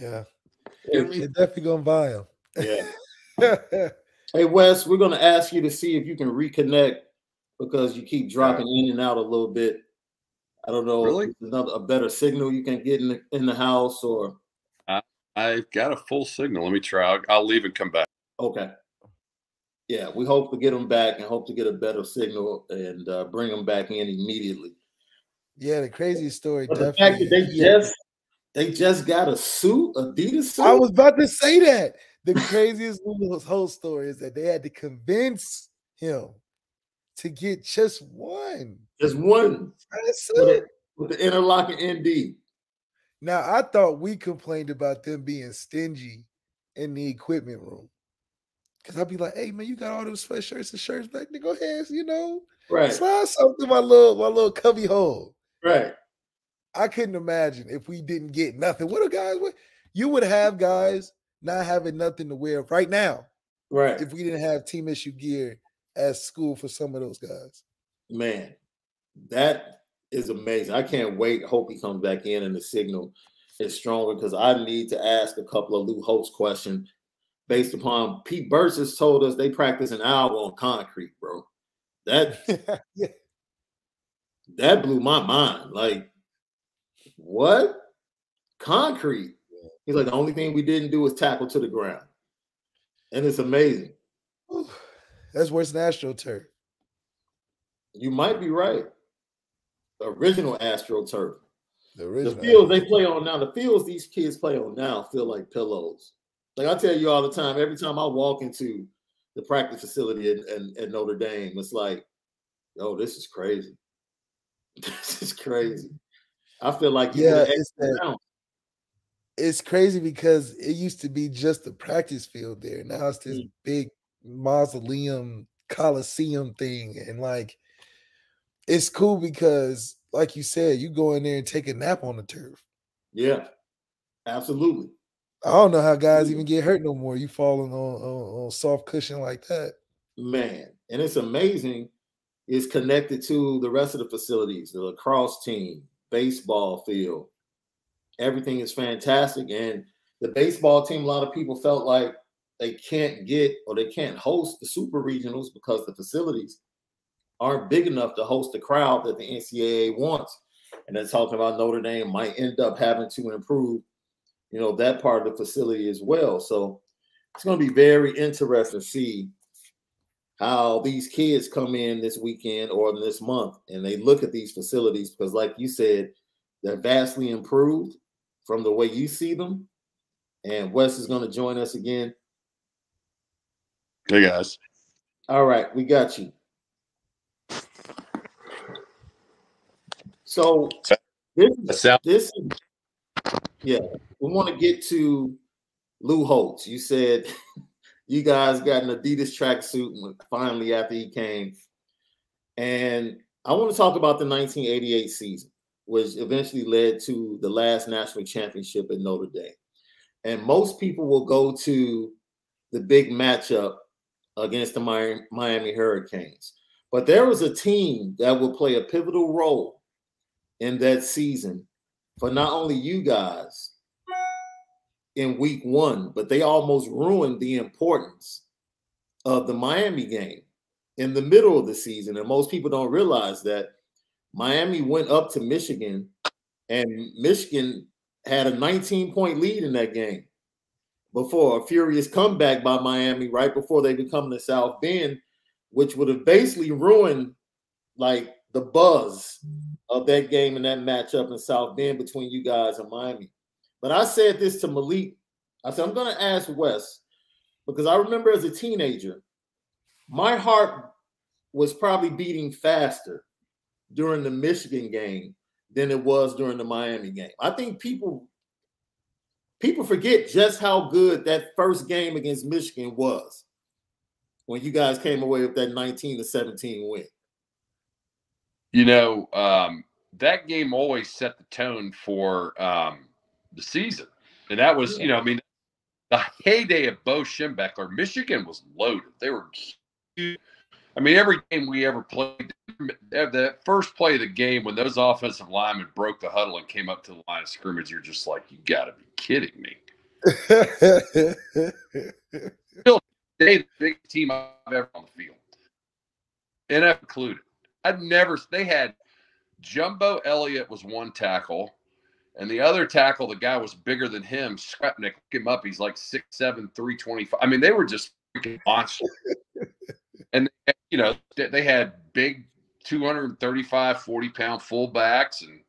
Yeah. They're definitely gonna buy them. Yeah. hey Wes, we're gonna ask you to see if you can reconnect because you keep dropping in and out a little bit. I don't know really? another a better signal you can get in the in the house or I, I've got a full signal. Let me try. I'll, I'll leave and come back. Okay. Yeah, we hope to get them back and hope to get a better signal and uh, bring them back in immediately. Yeah, the crazy story. But the fact that they just they just got a suit, Adidas suit. I was about to say that. The craziest whole story is that they had to convince him to get just one. Just one. With, with the interlocking ND. Now I thought we complained about them being stingy in the equipment room. Cause I'd be like, hey man, you got all those sweatshirts and shirts back there. Go ahead, you know, Right, slide something in my little my little cubby hole. right. I couldn't imagine if we didn't get nothing. What do guys what you would have guys not having nothing to wear right now Right. if we didn't have team issue gear at school for some of those guys. Man, that is amazing. I can't wait. Hope he comes back in and the signal is stronger because I need to ask a couple of Lou Holtz questions based upon Pete Burns has told us they practice an hour on concrete, bro. That yeah. that blew my mind. Like, what? Concrete. He's like, the only thing we didn't do was tackle to the ground. And it's amazing. That's worse than AstroTurf. You might be right. The original AstroTurf. The The original. fields they play on now, the fields these kids play on now feel like pillows. Like I tell you all the time, every time I walk into the practice facility in, in, in Notre Dame, it's like, yo, this is crazy. This is crazy. I feel like you Yeah, it's that- it's crazy because it used to be just a practice field there. Now it's this Mm. big mausoleum coliseum thing. And like it's cool because, like you said, you go in there and take a nap on the turf. Yeah, absolutely. I don't know how guys even get hurt no more. You falling on, on, on soft cushion like that. Man, and it's amazing. It's connected to the rest of the facilities, the lacrosse team, baseball field. Everything is fantastic. And the baseball team, a lot of people felt like they can't get or they can't host the super regionals because the facilities aren't big enough to host the crowd that the NCAA wants. And they're talking about Notre Dame might end up having to improve, you know, that part of the facility as well. So it's going to be very interesting to see how these kids come in this weekend or this month and they look at these facilities because like you said they're vastly improved from the way you see them and wes is going to join us again Hey guys. All right, we got you. So this, this yeah, we want to get to Lou Holtz. You said you guys got an Adidas tracksuit finally after he came. And I want to talk about the 1988 season, which eventually led to the last national championship at Notre Dame. And most people will go to the big matchup against the Miami Hurricanes. But there was a team that would play a pivotal role in that season for not only you guys in week one, but they almost ruined the importance of the Miami game in the middle of the season. And most people don't realize that Miami went up to Michigan and Michigan had a 19 point lead in that game before a furious comeback by Miami right before they become the South Bend, which would have basically ruined like the buzz of that game and that matchup in South Bend between you guys and Miami. But I said this to Malik. I said, I'm going to ask Wes because I remember as a teenager, my heart was probably beating faster during the Michigan game than it was during the Miami game. I think people people forget just how good that first game against Michigan was when you guys came away with that 19 to 17 win. You know, um, that game always set the tone for um, the season. And that was, you know, I mean, the heyday of Bo Schembechler, Michigan was loaded. They were huge. I mean, every game we ever played, the first play of the game when those offensive linemen broke the huddle and came up to the line of scrimmage, you're just like, you got to be kidding me. Still, they the biggest team I've ever on the field, and I've included. I've never. They had Jumbo Elliott was one tackle, and the other tackle, the guy was bigger than him. Skrepenak, him up. He's like 6'7", 325. I mean, they were just freaking monsters. and you know they had big 235 40 pound fullbacks and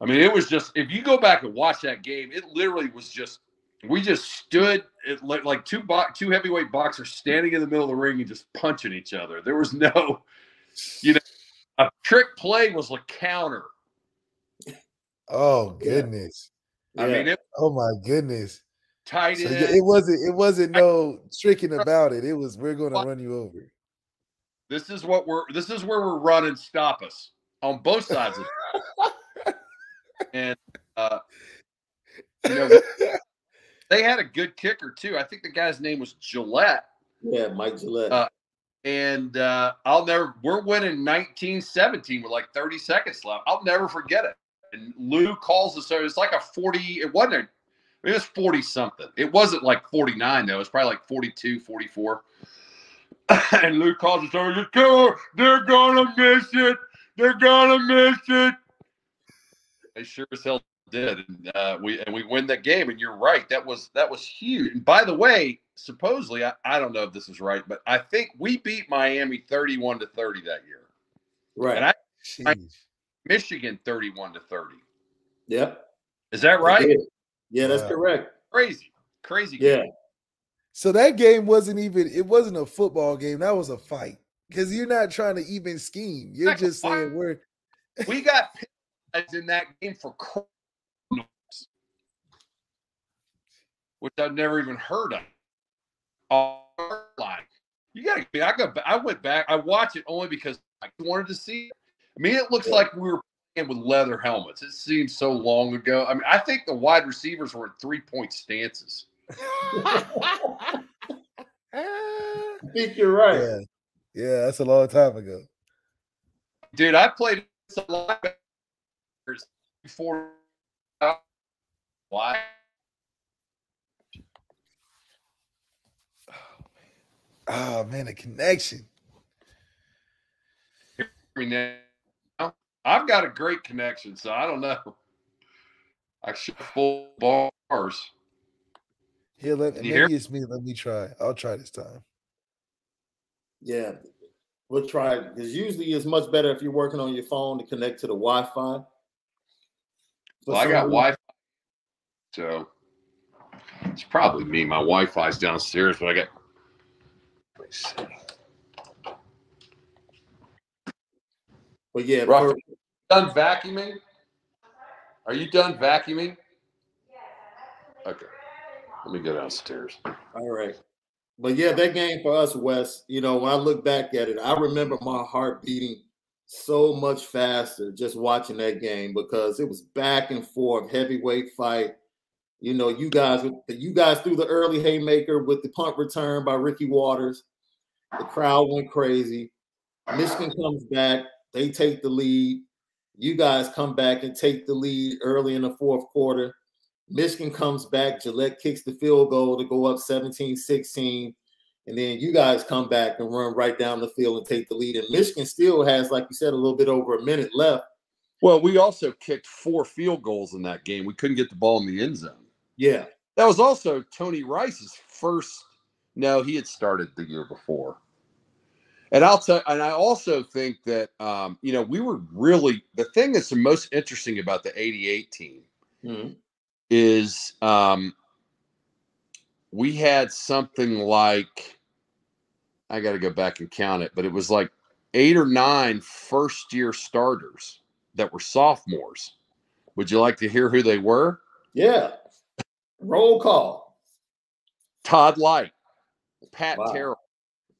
i mean it was just if you go back and watch that game it literally was just we just stood it like two bo- two heavyweight boxers standing in the middle of the ring and just punching each other there was no you know a trick play was a counter oh goodness yeah. i mean it, oh my goodness tight so it wasn't it wasn't no tricking about it. It was we're going to run you over. This is what we're this is where we're running stop us on both sides of and uh you know they had a good kicker too. I think the guy's name was Gillette. Yeah, Mike Gillette. Uh, and uh, I'll never we're winning 1917 with like 30 seconds left. I'll never forget it. And Lou calls us so it's like a 40, it wasn't a it was 40 something. It wasn't like 49 though. It was probably like 42, 44. and Lou calls us over. They're gonna miss it. They're gonna miss it. They sure as hell did, and uh, we and we win that game. And you're right. That was that was huge. And by the way, supposedly, I, I don't know if this is right, but I think we beat Miami 31 to 30 that year. Right. And I, I Michigan 31 to 30. Yep. Is that right? Yeah, that's correct. Crazy, crazy. Yeah. So that game wasn't even. It wasn't a football game. That was a fight because you're not trying to even scheme. You're just saying we're. we got in that game for which I've never even heard of. Like you got to. Be. I go. I went back. I watched it only because I wanted to see. It. I mean, it looks like we were playing with leather helmets. It seems so long ago. I mean, I think the wide receivers were in three point stances. I think you're right. Yeah. yeah, that's a long time ago. Dude, I played some linebackers before. Why? Oh man, oh, a connection. I mean, I've got a great connection, so I don't know. I should full bars. Here, let, maybe hear? it's me. Let me try. I'll try this time. Yeah, we'll try it because usually it's much better if you're working on your phone to connect to the Wi-Fi. Well, I got Wi-Fi, so it's probably me. My Wi-Fi's downstairs, but I got Let me see. But yeah, Rough. Done vacuuming? Are you done vacuuming? Okay. Let me go downstairs. All right. But yeah, that game for us, Wes, you know, when I look back at it, I remember my heart beating so much faster just watching that game because it was back and forth, heavyweight fight. You know, you guys you guys threw the early haymaker with the punt return by Ricky Watters. The crowd went crazy. Michigan comes back, they take the lead. You guys come back and take the lead early in the fourth quarter. Michigan comes back. Gillette kicks the field goal to go up 17 16. And then you guys come back and run right down the field and take the lead. And Michigan still has, like you said, a little bit over a minute left. Well, we also kicked four field goals in that game. We couldn't get the ball in the end zone. Yeah. That was also Tony Rice's first. No, he had started the year before. And I'll tell, and I also think that um, you know we were really the thing that's the most interesting about the '88 team Mhm. is um, we had something like I got to go back and count it, but it was like eight or nine first year starters that were sophomores. Would you like to hear who they were? Yeah. Roll call. Todd Lyght, Pat Wow. Terrell,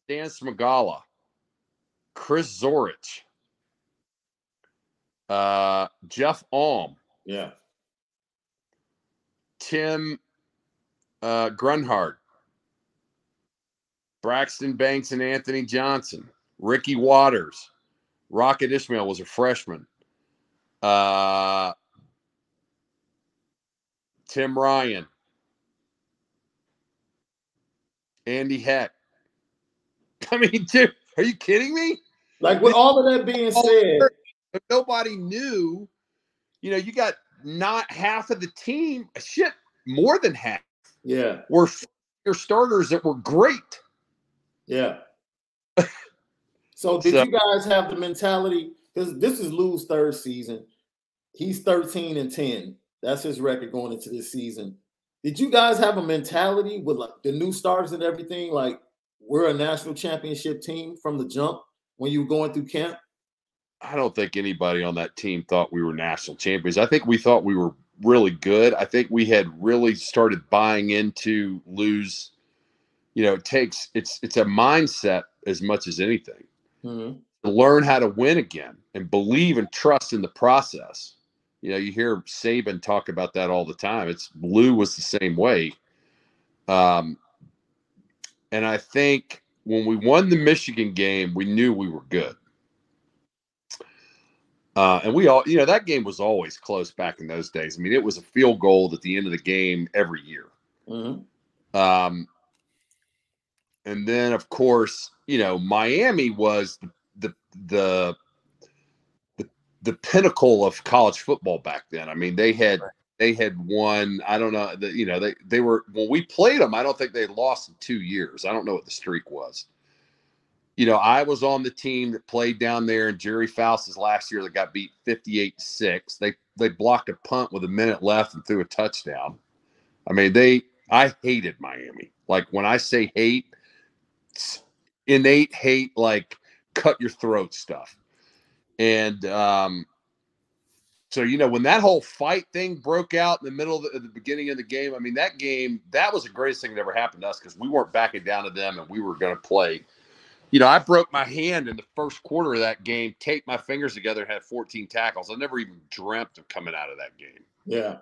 Dan Smagala, Chris Zorich, uh, Jeff Alm, Yeah. Tim uh, Grunhard, Braxton Banks and Anthony Johnson, Ricky Watters, Rocket Ismail was a freshman. Uh, Tim Ryan, Andy Heck. I mean, dude, are you kidding me? Like with all of that being said, nobody knew. You know, you got not half of the team, shit, more than half yeah, were your starters that were great. yeah. so did So- you guys have the mentality? Because this is Lou's third season. He's 13 and 10. That's his record going into this season. Did you guys have a mentality with like the new starters and everything? Like we're a national championship team from the jump when you were going through camp? I don't think anybody on that team thought we were national champions. I think we thought we were really good. I think we had really started buying into Lou's. You know, it takes it's it's a mindset as much as anything. Mhm. to learn how to win again and believe and trust in the process. You know, you hear Saban talk about that all the time. It's Lou was the same way. Um, and I think when we won the Michigan game, we knew we were good. Uh, and we all, you know, that game was always close back in those days. I mean, it was a field goal at the end of the game every year. Mhm. Um, and then, of course, you know, Miami was the the the the, the pinnacle of college football back then. I mean, they had they had won. I don't know. You know, they they were when we played them. I don't think they lost in two years. I don't know what the streak was. You know, I was on the team that played down there in Gerry Faust's last year that got beat 58-6. They they blocked a punt with a minute left and threw a touchdown. I mean, they I hated Miami. Like when I say hate, innate hate, like cut your throat stuff. And um, so you know when that whole fight thing broke out in the middle of the, the beginning of the game, I mean that game that was the greatest thing that ever happened to us because we weren't backing down to them and we were going to play. You know, I broke my hand in the first quarter of that game, taped my fingers together, had 14 tackles. I never even dreamt of coming out of that game. Yeah.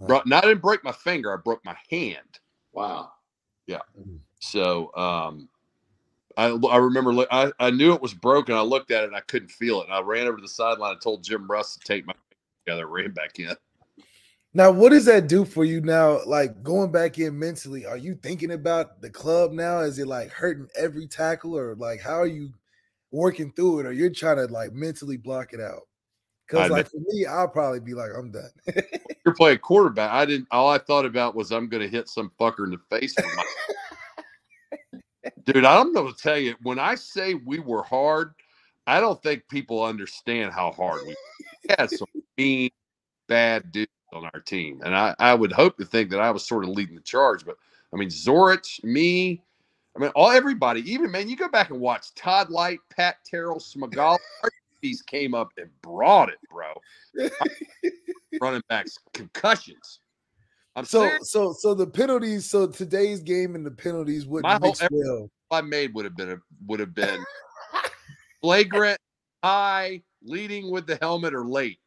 Bro, not I didn't break my finger, I broke my hand. Wow. Yeah. So um, I, I remember I, I knew it was broken. I looked at it and I couldn't feel it. And I ran over to the sideline and told Jim Russ to take my together, ran back in. Now, what does that do for you now? Like going back in mentally, are you thinking about the club now? Is it like hurting every tackle, or like how are you working through it, or you're trying to like mentally block it out? Because like for me, I'll probably be like, I'm done. You're playing quarterback. I didn't. All I thought about was I'm going to hit some fucker in the face. Dude, I'm going to tell you. When I say we were hard, I don't think people understand how hard we, we had some mean, bad dudes on our team, and I, I would hope to think that I was sort of leading the charge. But I mean, Zorich, me, I mean, all everybody, even man, you go back and watch Todd Lyght, Pat Terrell, Smagal. These came up and brought it, bro. Running backs, concussions. I'm so serious. so so the penalties. So today's game and the penalties wouldn't My whole, well. I made would have been a, would have been flagrant, high, leading with the helmet, or late.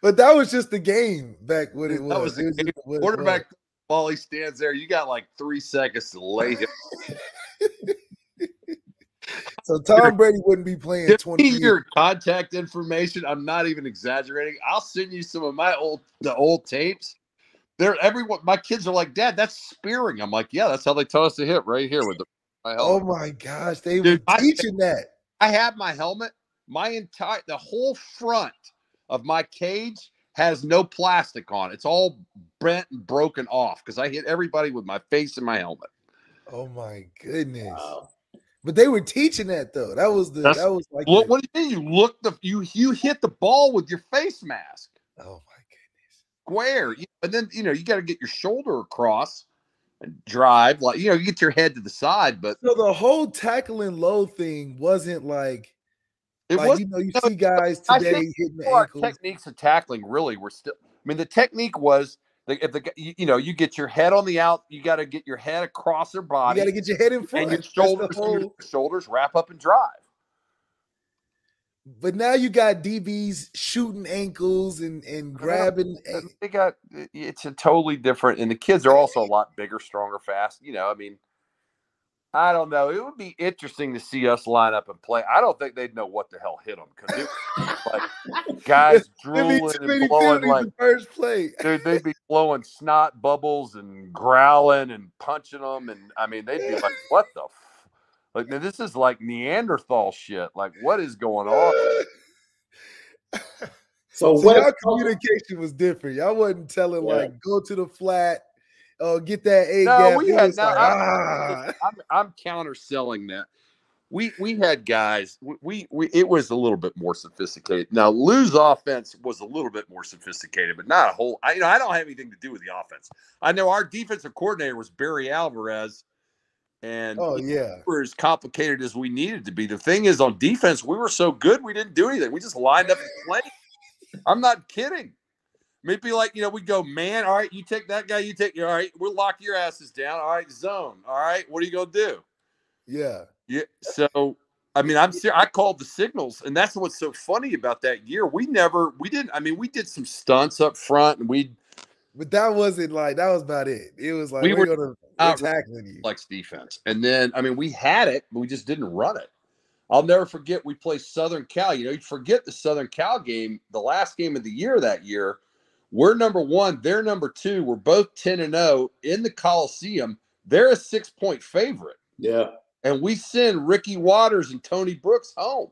but that was just the game back when it was. That was, was the quarterback while he stands there. You got like three seconds to lay him. so Tom Brady wouldn't be playing 20 your contact information. I'm not even exaggerating. I'll send you some of my old the old tapes. They're everyone. My kids are like, Dad, that's spearing. I'm like, yeah, that's how they tell us to hit right here with the. My oh my gosh, they Dude, were teaching I, that. I have my helmet. My entire the whole front of my cage has no plastic on. It's all bent and broken off because I hit everybody with my face and my helmet. Oh my goodness. Wow. But they were teaching that though. That was the That's, that was like what, what do you mean? You look the you you hit the ball with your face mask. Oh my goodness. Square. And then you know you got to get your shoulder across and drive like you know you get your head to the side but so the whole tackling low thing wasn't like it like, was, you know, you see guys today hitting the ankles. Techniques of tackling really were still. I mean, the technique was the, if the you, you know you get your head on the out, you got to get your head across their body. You got to get your head in front and your shoulders, whole... your shoulders wrap up and drive. But now you got DBs shooting ankles and and grabbing. Uh, they got uh, it's a totally different, and the kids are also a lot bigger, stronger, fast. You know, I mean, I don't know. It would be interesting to see us line up and play. I don't think they'd know what the hell hit them because like guys drooling and blowing like first play. dude, they'd be blowing snot bubbles and growling and punching them, and I mean they'd be like, "What the." F-? Like this is like Neanderthal shit. Like what is going on? So, so what our communication was different. Y'all wasn't telling yeah. like go to the flat oh, get that A no, gap. We had, no, like, ah. I'm, I'm counterselling that. We we had guys. We, we it was a little bit more sophisticated. Now Lou's offense was a little bit more sophisticated, but not a whole. I you know I don't have anything to do with the offense. I know our defensive coordinator was Barry Alvarez, and oh yeah, we were as complicated as we needed to be. The thing is, on defense, we were so good we didn't do anything. We just lined up and played. I'm not kidding. Maybe like, you know, we go, man, all right, you take that guy, you take, all right, we'll lock your asses down. All right, zone. All right, what are you going to do? Yeah. Yeah. So, I mean, I'm serious. I called the signals, and that's what's so funny about that year. We never, we didn't, I mean, we did some stunts up front and we, but that wasn't like, that was about it. It was like, we we're, going to tackling you. Flex defense. And then, I mean, we had it, but we just didn't run it. I'll never forget we played Southern Cal. You know, you forget the Southern Cal game, the last game of the year that year we're number one, they're number two. We're both 10 and 0 in the Coliseum. They're a six point favorite. Yeah. And we send Ricky Watters and Tony Brooks home.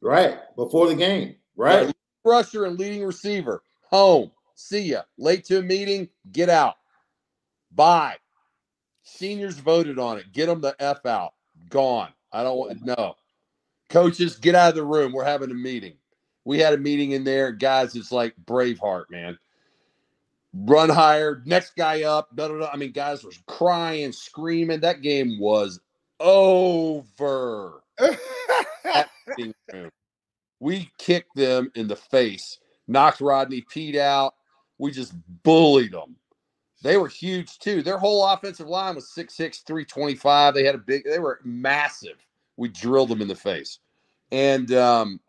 Right. Before the game. Right. Yeah, rusher and leading receiver home. See ya. Late to a meeting. Get out. Bye. Seniors voted on it. Get them the F out. Gone. I don't want to know. Coaches, get out of the room. We're having a meeting. We had a meeting in there, guys. It's like Braveheart, man. Run higher, next guy up. I mean, guys were crying, screaming. That game was over. we kicked them in the face, knocked Rodney Peete out. We just bullied them. They were huge too. Their whole offensive line was 6'6, 325. They had a big, they were massive. We drilled them in the face. And um,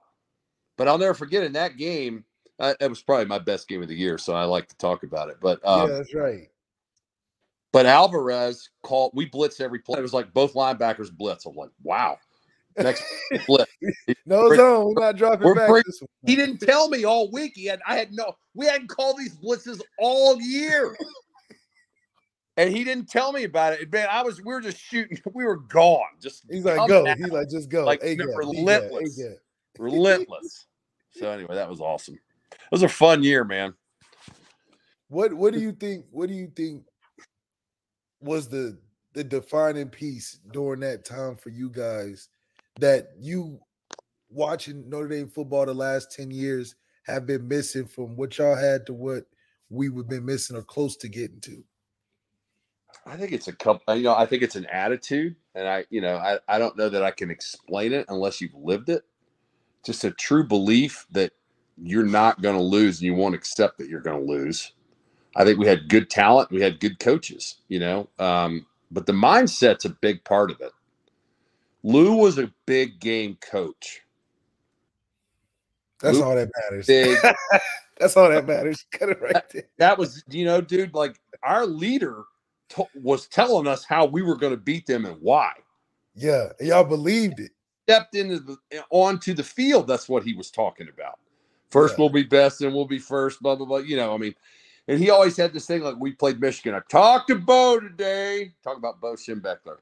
but I'll never forget in that game. Uh, it was probably my best game of the year, so I like to talk about it. But um, yeah, that's right. But Alvarez called. We blitz every play. It was like both linebackers blitz. I'm like, wow. Next blitz. no zone. We're not dropping we're back. he didn't tell me all week. He had. I had no. We hadn't called these blitzes all year. and he didn't tell me about it. Man, I was we were just shooting. We were gone. Just he's like go. He's like just go. Like relentless, relentless. So anyway, that was awesome. It was a fun year, man. What What do you think? What do you think was the the defining piece during that time for you guys that you watching Notre Dame football the last 10 years have been missing from what y'all had to what we would been missing or close to getting to? I think it's a couple. Uh, you know, I think it's an attitude, and I, you know, I, I don't know that I can explain it unless you've lived it. Just a true belief that you're not going to lose, and you won't accept that you're going to lose. I think we had good talent, we had good coaches, you know, um, but the mindset's a big part of it. Lou was a big game coach. That's Lou, all that matters. Big, That's all that matters. Cut it right there. that was, you know, dude, like our leader to- was telling us how we were going to beat them and why. Yeah, and y'all believed it. Stepped into the onto the field. That's what he was talking about. First Yeah. we'll be best, and we'll be first. Blah blah blah. You know, I mean, and he always had this thing like we played Michigan. I talked to Bo today. Talk about Bo Schembechler.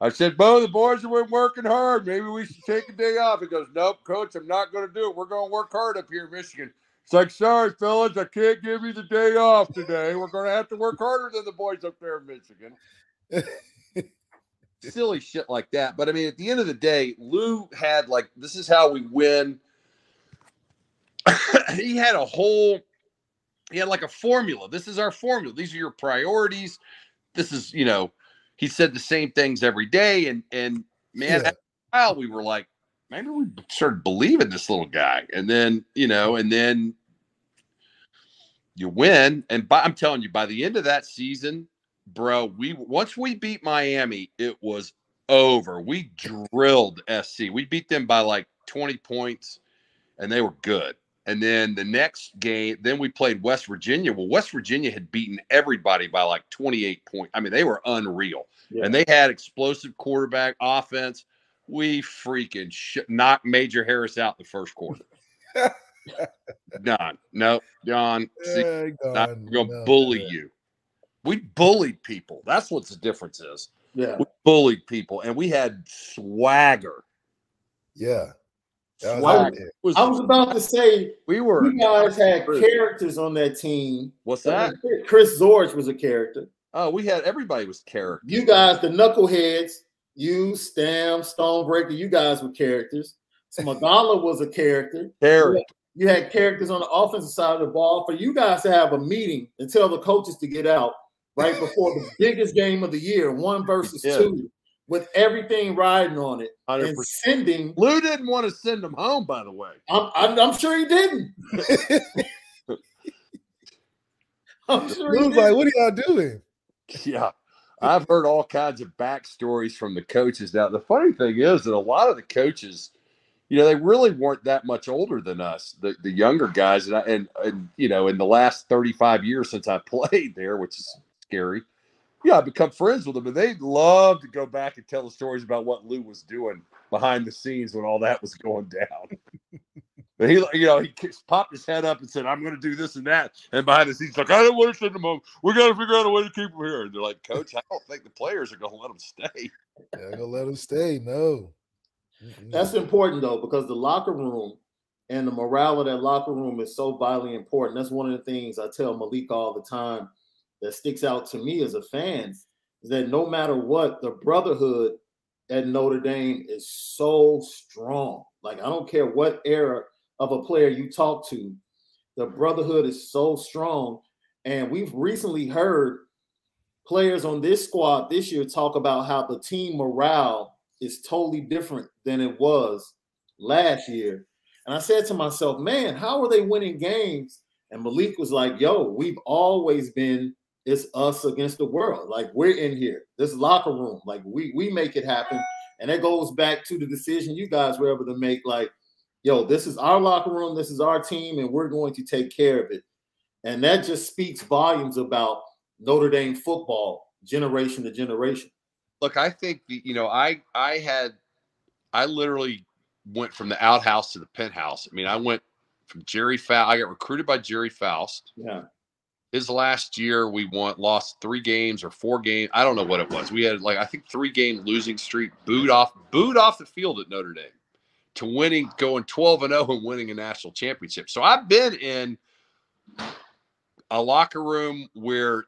I said, Bo, the boys have been working hard. Maybe we should take a day off. He goes, Nope, coach, I'm not going to do it. We're going to work hard up here in Michigan. It's like, sorry, fellas, I can't give you the day off today. We're going to have to work harder than the boys up there in Michigan. Silly shit like that. But I mean, at the end of the day, Lou had like, this is how we win. he had a whole, he had like a formula. This is our formula. These are your priorities. This is, you know, he said the same things every day. And, and man, Yeah. after a while, we were like, maybe we started believing this little guy. And then, you know, and then you win. And by, I'm telling you, by the end of that season, bro, we once we beat Miami, it was over. We drilled SC. We beat them by like 20 points, and they were good. And then the next game, then we played West Virginia. Well, West Virginia had beaten everybody by like 28 points. I mean, they were unreal. Yeah. And they had explosive quarterback offense. We freaking sh- knocked Major Harris out the first quarter. Done. No, John. See, not, gone. we're gonna No, bully yeah. you. We bullied people. That's what the difference is. Yeah. We bullied people, and we had swagger. Yeah. Was Swagger. out was- I was about to say we were. you guys had True. characters on that team. What's that? Chris Zorich was a character. Oh, we had everybody was character. You guys, the knuckleheads, you, Stam, Stonebreaker, you guys were characters. Smagala was a character. Character. You had characters on the offensive side of the ball. For you guys to have a meeting and tell the coaches to get out right before the biggest game of the year, one versus Yeah. two, with everything riding on it, and 100%. sending. Lou didn't want to send them home, by the way. I'm, I'm, I'm sure he didn't. I'm sure Lou's like, didn't. what are y'all doing? Yeah. I've heard all kinds of backstories from the coaches. Now, the funny thing is that a lot of the coaches, you know, they really weren't that much older than us, the, the younger guys. And, I, and, and, you know, in the last 35 years since I played there, which is scary, yeah, I've become friends with them. And they'd love to go back and tell the stories about what Lou was doing behind the scenes when all that was going down. But he, you know, he popped his head up and said, "I'm going to do this and that." And behind the scenes, like, "I don't want to send them home. We got to figure out a way to keep them here." And they're like, "Coach, I don't think the players are going to let them stay." Yeah, gonna let him stay. No. That's important though, because the locker room and the morale of that locker room is so vitally important. That's one of the things I tell Malik all the time that sticks out to me as a fan is that no matter what, the brotherhood at Notre Dame is so strong. Like I don't care what era of a player you talk to, the brotherhood is so strong. And we've recently heard players on this squad this year talk about how the team morale is totally different than it was last year. And I said to myself, man, how are they winning games? And Malik was like, yo, we've always been it's us against the world. Like we're in here, this locker room, like we we make it happen. And that goes back to the decision you guys were able to make, like, yo, this is our locker room, this is our team, and we're going to take care of it. And that just speaks volumes about Notre Dame football, generation to generation. Look, I think you know, I I had, I literally went from the outhouse to the penthouse. I mean, I went from Gerry Faust. I got recruited by Gerry Faust. Yeah. His last year we won lost three games or four games i don't know what it was we had like i think three game losing streak booed off booed off the field at notre dame to winning going 12 and 0 and winning a national championship so i've been in a locker room where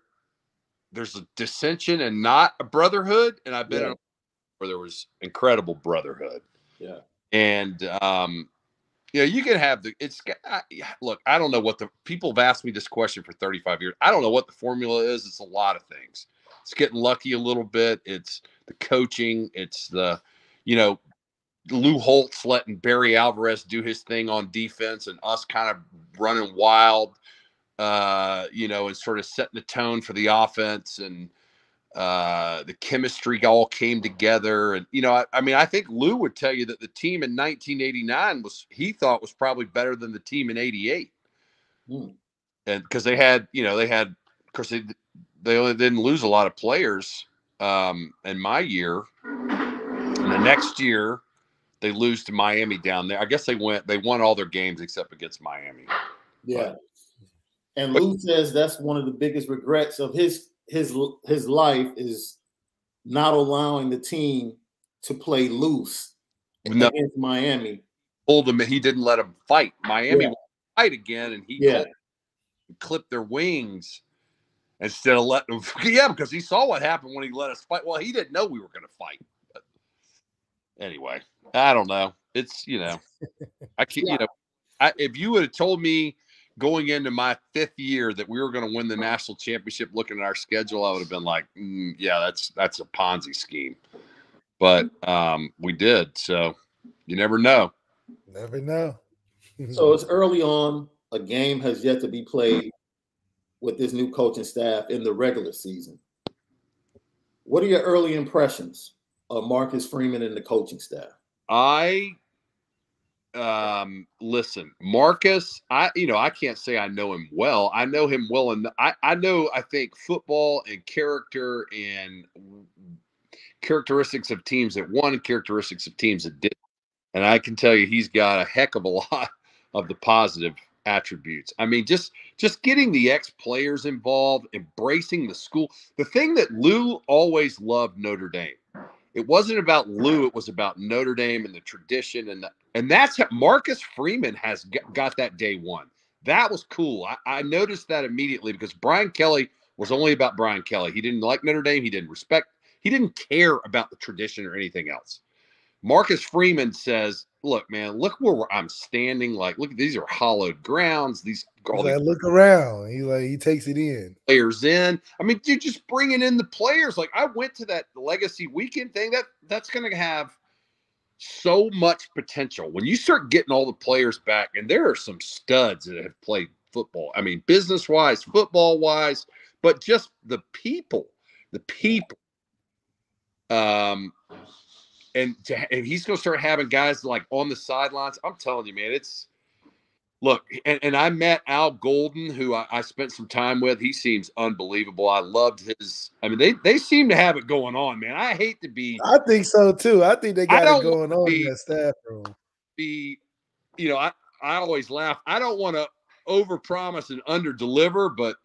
there's a dissension and not a brotherhood and i've been Yeah. in a where there was incredible brotherhood Yeah. and um know, you can have the. It's I, look. I don't know what the people have asked me this question for 35 years. I don't know what the formula is. It's a lot of things. it's getting lucky a little bit. It's the coaching. It's the, you know, Lou Holtz letting Barry Alvarez do his thing on defense and us kind of running wild, uh, you know, and sort of setting the tone for the offense and uh, the chemistry all came together. And, you know, I, I, mean, I think Lou would tell you that the team in 1989 was, he thought was probably better than the team in 88. Mm. And because they had, you know, they had, of course, they, they only didn't lose a lot of players um, in my year. And the next year, they lose to Miami down there. I guess they went, they won all their games except against Miami. Yeah. And Lou says that's one of the biggest regrets of his his his life is not allowing the team to play loose no. against Miami. Pulled him. He didn't let him fight. Miami yeah. fight again, and he yeah. clipped their wings instead of letting them. Yeah, because he saw what happened when he let us fight. Well, he didn't know we were going to fight. But anyway, I don't know. It's you know, I can't. Yeah. You know, I, if you would have told me going into my fifth year that we were going to win the national championship, looking at our schedule, I would have been like, mm, yeah, that's that's a Ponzi scheme. But um, we did, so you never know. Never know. so it's early on. A game has yet to be played with this new coaching staff in the regular season. What are your early impressions of Marcus Freeman and the coaching staff? I um listen marcus i you know i can't say i know him well. I know him well and i i know i think football and character and characteristics of teams that won characteristics of teams that did and i can tell you he's got a heck of a lot of the positive attributes. I mean just just getting the ex players involved embracing the school. The thing that lou always loved notre dame it wasn't about Lou. It was about Notre Dame and the tradition, and the, and that's how Marcus Freeman has got that day one. That was cool. I, I noticed that immediately because Brian Kelly was only about Brian Kelly. He didn't like Notre Dame. He didn't respect. He didn't care about the tradition or anything else. Marcus Freeman says, "Look, man, look where I'm standing. Like, look, these are hollowed grounds. These all like, look around. He like he takes it in. Players in. I mean, you're just bringing in the players. Like, I went to that legacy weekend thing. That that's going to have so much potential when you start getting all the players back. And there are some studs that have played football. I mean, business wise, football wise, but just the people, the people. Um, and, to, and he's going to start having guys like on the sidelines. I'm telling you, man, it's look. And, and I met Al Golden, who I, I, spent some time with. He seems unbelievable. I loved his. I mean, they they seem to have it going on, man. I hate to be. I think so too. I think they got it going on be, in that staff room. Be, you know, I I always laugh. I don't want to overpromise and underdeliver, but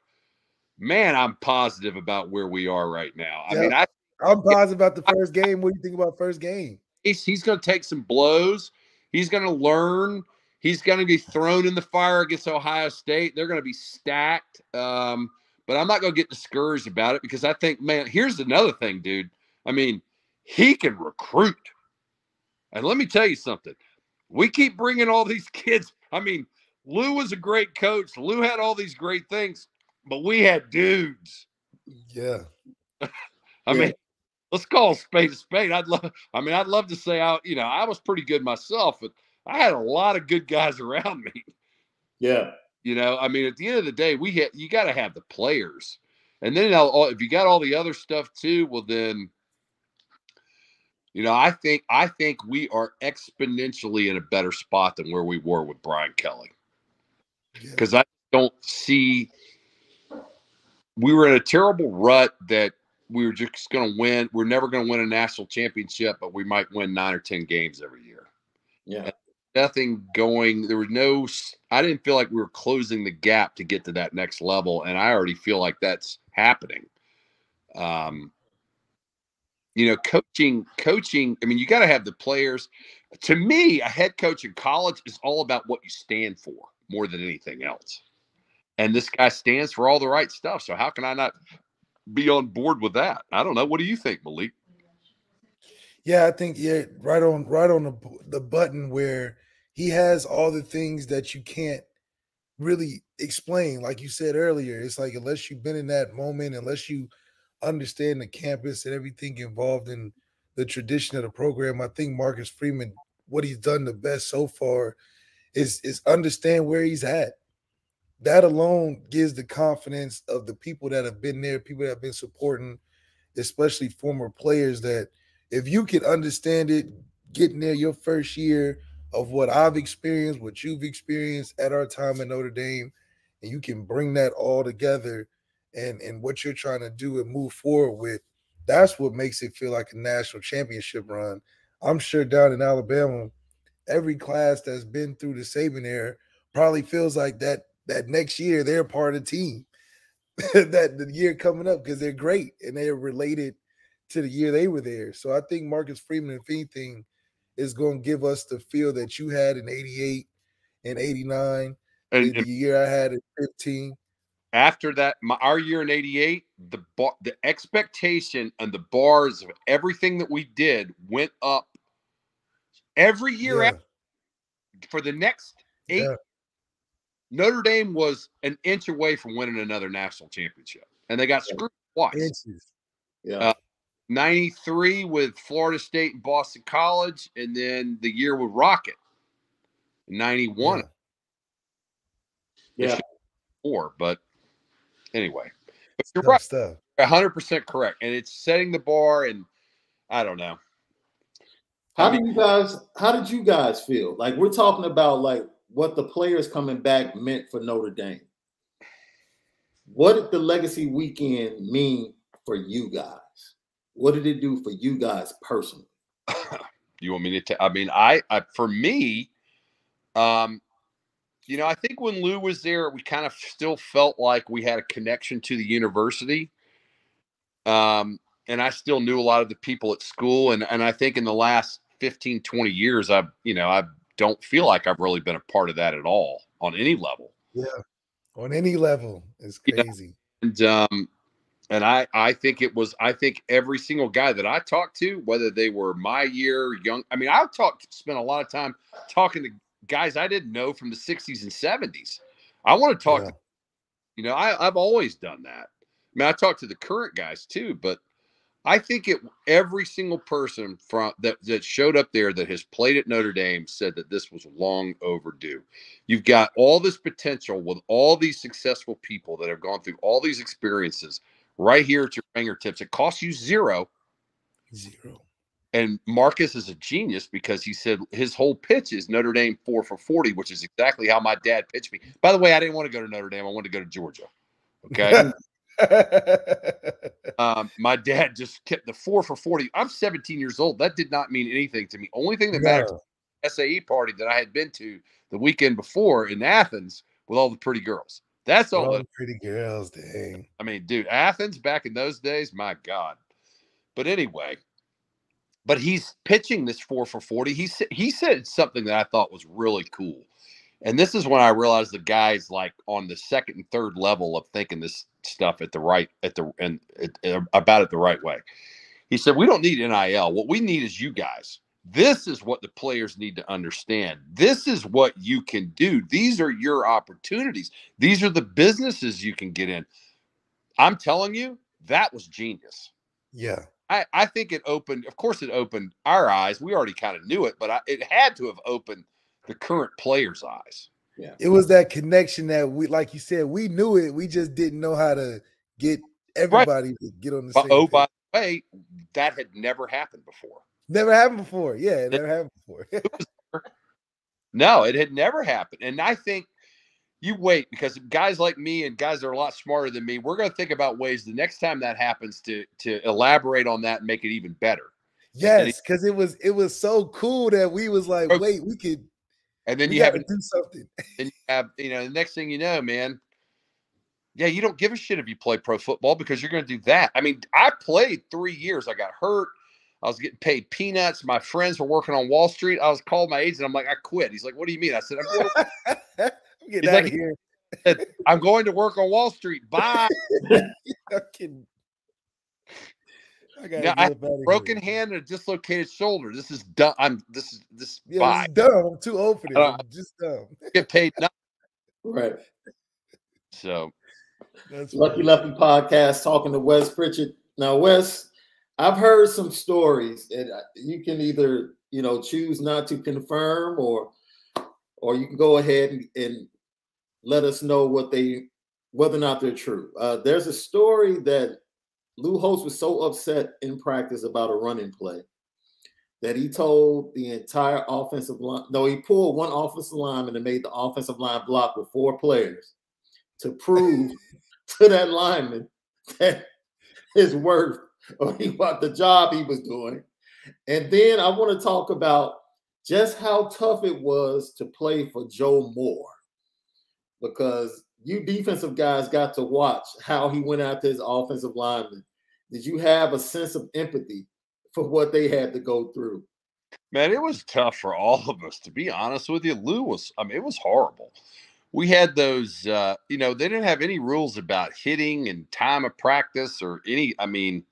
man, I'm positive about where we are right now. I mean, I I'm positive about the first game. What do you think about first game? He's, he's going to take some blows. He's going to learn. He's going to be thrown in the fire against Ohio State. They're going to be stacked. Um, but I'm not going to get discouraged about it because I think, man, here's another thing, dude. I mean, he can recruit. And let me tell you something. We keep bringing all these kids. I mean, Lou was a great coach. Lou had all these great things, but we had dudes. Yeah. I yeah. mean, let's call a spade a spade. I'd love, I mean, I'd love to say out, you know, I was pretty good myself, but I had a lot of good guys around me. Yeah. You know, I mean, at the end of the day, we had, you got to have the players. And then oh, if you got all the other stuff too, well, then, you know, I think, I think we are exponentially in a better spot than where we were with Brian Kelly. Because yeah. I don't see, we were in a terrible rut that we were just going to win. We're never going to win a national championship, but we might win nine or 10 games every year. Yeah. And nothing going. There was no, I didn't feel like we were closing the gap to get to that next level. And I already feel like that's happening. Um, you know, coaching, coaching, I mean, you got to have the players. To me, a head coach in college is all about what you stand for more than anything else. And this guy stands for all the right stuff. So how can I not be on board with that. I don't know. What do you think, Malik? Yeah, I think yeah, right on right on the the button where he has all the things that you can't really explain. Like you said earlier, it's like unless you've been in that moment, unless you understand the campus and everything involved in the tradition of the program. I think Marcus Freeman, what he's done the best so far is is understand where he's at. That alone gives the confidence of the people that have been there, people that have been supporting, especially former players, that if you can understand it, getting there your first year of what I've experienced, what you've experienced at our time at Notre Dame, and you can bring that all together and and what you're trying to do and move forward with, that's what makes it feel like a national championship run. I'm sure down in Alabama, every class that's been through the Saban era probably feels like that that next year they're part of the team. that the year coming up because they're great and they're related to the year they were there. So I think Marcus Freeman, if anything, is going to give us the feel that you had in 88 and 89, and, the, year I had in 15. After that, my, our year in 88, the bar, the expectation and the bars of everything that we did went up every year yeah. after, for the next eight. Yeah. Notre Dame was an inch away from winning another national championship, and they got screwed twice. Inches. Yeah. Uh, 93 with Florida State and Boston College, and then the year with Rocket, 91. Yeah. yeah. Four, but anyway, but you're right. Stuff. 100% correct. And it's setting the bar, and I don't know. How do you guys, how did you guys feel? Like, we're talking about like what the players coming back meant for Notre Dame. What did the legacy weekend mean for you guys? What did it do for you guys personally? you want me to? T- I mean, I, I for me, um, you know, I think when Lou was there, we kind of still felt like we had a connection to the university. Um, and I still knew a lot of the people at school. And, and I think in the last 15, 20 years, I've, you know, I don't feel like I've really been a part of that at all on any level. Yeah. On any level. It's crazy. and, um, and I I think it was I think every single guy that I talked to, whether they were my year, young, I mean, I talked spent a lot of time talking to guys I didn't know from the 60s and 70s. I want to talk yeah. to, you know, I, I've always done that. I mean, I talk to the current guys too, but I think it every single person from that that showed up there that has played at Notre Dame said that this was long overdue. You've got all this potential with all these successful people that have gone through all these experiences right here at your fingertips. It costs you zero. Zero. And Marcus is a genius because he said his whole pitch is Notre Dame four for 40, which is exactly how my dad pitched me. By the way, I didn't want to go to Notre Dame. I wanted to go to Georgia. Okay. um, my dad just kept the four for 40. I'm 17 years old. That did not mean anything to me. Only thing that no. mattered SAE party that I had been to the weekend before in Athens with all the pretty girls. That's all. Oh, pretty girls, dang. I mean, dude, Athens back in those days, my God. But anyway, but he's pitching this four for 40. He said he said something that I thought was really cool. And this is when I realized the guy's like on the second and third level of thinking this stuff at the right at the and uh, about it the right way. He said, "We don't need NIL. What we need is you guys. This is what the players need to understand. This is what you can do. These are your opportunities. These are the businesses you can get in. I'm telling you, that was genius. Yeah. I, I think it opened, of course, it opened our eyes. We already kind of knew it, but I, it had to have opened the current players' eyes. Yeah. It was that connection that we, like you said, we knew it. We just didn't know how to get everybody right. to get on the but, same. Oh, by the way, that had never happened before. Never happened before. Yeah, it never happened before. no, it had never happened. And I think you wait because guys like me and guys that are a lot smarter than me, we're going to think about ways the next time that happens to to elaborate on that and make it even better. Yes, because it was it was so cool that we was like, wait, we could. And then you have to do something. And you have you know the next thing you know, man. Yeah, you don't give a shit if you play pro football because you're going to do that. I mean, I played three years. I got hurt. I was getting paid peanuts. My friends were working on Wall Street. I was called my agent. I'm like, I quit. He's like, What do you mean? I said, I'm going. He's like, here. I'm going to work on Wall Street. Bye. Now, I have a broken here. hand and a dislocated shoulder. This is dumb. I'm this is this yeah, bye. This is dumb. I'm too old for this. I'm just dumb. Get paid nothing. Right. So That's Lucky Lefty podcast talking to Wes Pritchett Now, Wes, I've heard some stories, and uh, you can either you know choose not to confirm or or you can go ahead and, and let us know what they whether or not they're true. Uh, there's a story that Lou Holtz was so upset in practice about a running play that he told the entire offensive line. No, he pulled one offensive lineman and made the offensive line block with four players to prove to that lineman that his worth or he, what the job he was doing. And then I want to talk about just how tough it was to play for Joe Moore because you defensive guys got to watch how he went after his offensive lineman. Did you have a sense of empathy for what they had to go through? Man, it was tough for all of us, to be honest with you. Lou was, I mean, it was horrible. We had those, uh, you know, they didn't have any rules about hitting and time of practice or any, I mean,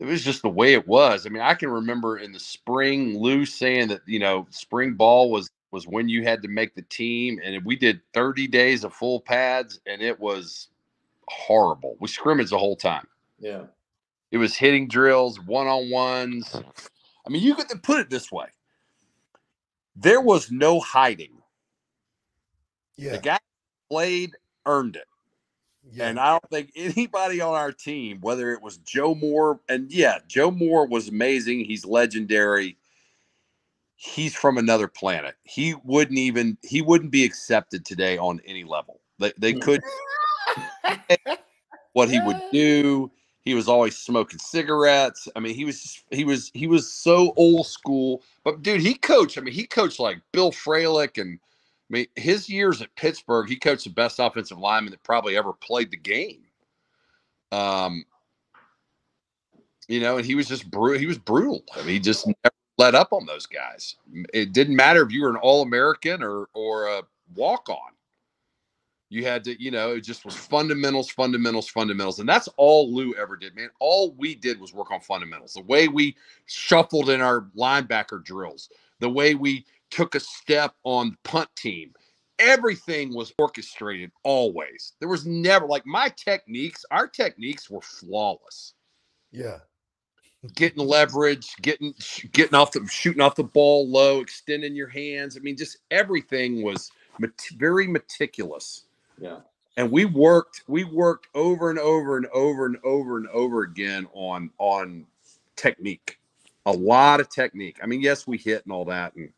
it was just the way it was. I mean, I can remember in the spring, Lou saying that, you know, spring ball was was when you had to make the team. And we did 30 days of full pads, and it was horrible. We scrimmaged the whole time. Yeah. It was hitting drills, one on ones. I mean, you could put it this way there was no hiding. Yeah. The guy played, earned it. Yeah. And I don't think anybody on our team, whether it was Joe Moore, and yeah, Joe Moore was amazing. He's legendary he's from another planet. He wouldn't even he wouldn't be accepted today on any level. They they hmm. could what he would do. He was always smoking cigarettes. I mean, he was he was he was so old school. But dude, he coached. I mean, he coached like Bill Fralic and I mean, his years at Pittsburgh, he coached the best offensive lineman that probably ever played the game. Um, you know, and he was just brutal. He was brutal. I mean, he just never let up on those guys. It didn't matter if you were an All American or or a walk on. You had to, you know, it just was fundamentals, fundamentals, fundamentals, and that's all Lou ever did, man. All we did was work on fundamentals. The way we shuffled in our linebacker drills, the way we took a step on punt team, everything was orchestrated always. There was never like my techniques, our techniques were flawless. Yeah getting leverage, getting getting off the shooting off the ball low, extending your hands. I mean, just everything was mat- very meticulous. Yeah. And we worked, we worked over and over and over and over and over again on on technique. A lot of technique. I mean, yes, we hit and all that, and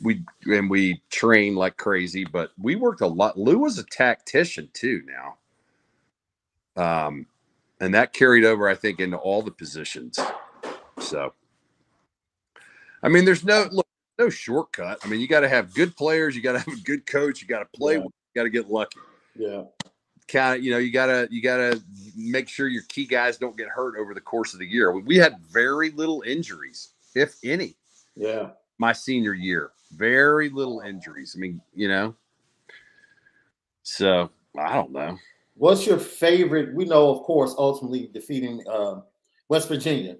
we and we trained like crazy, but we worked a lot. Lou was a tactician too. Now, um, and that carried over, I think, into all the positions. So, I mean, there's no look, no shortcut. I mean, you got to have good players, you got to have a good coach, you got to play, yeah. you got to get lucky. Yeah, kind of, you know, you gotta you gotta make sure your key guys don't get hurt over the course of the year. We had very little injuries, if any. Yeah, my senior year, very little injuries. I mean, you know, so I don't know. What's your favorite? We know, of course, ultimately defeating uh, West Virginia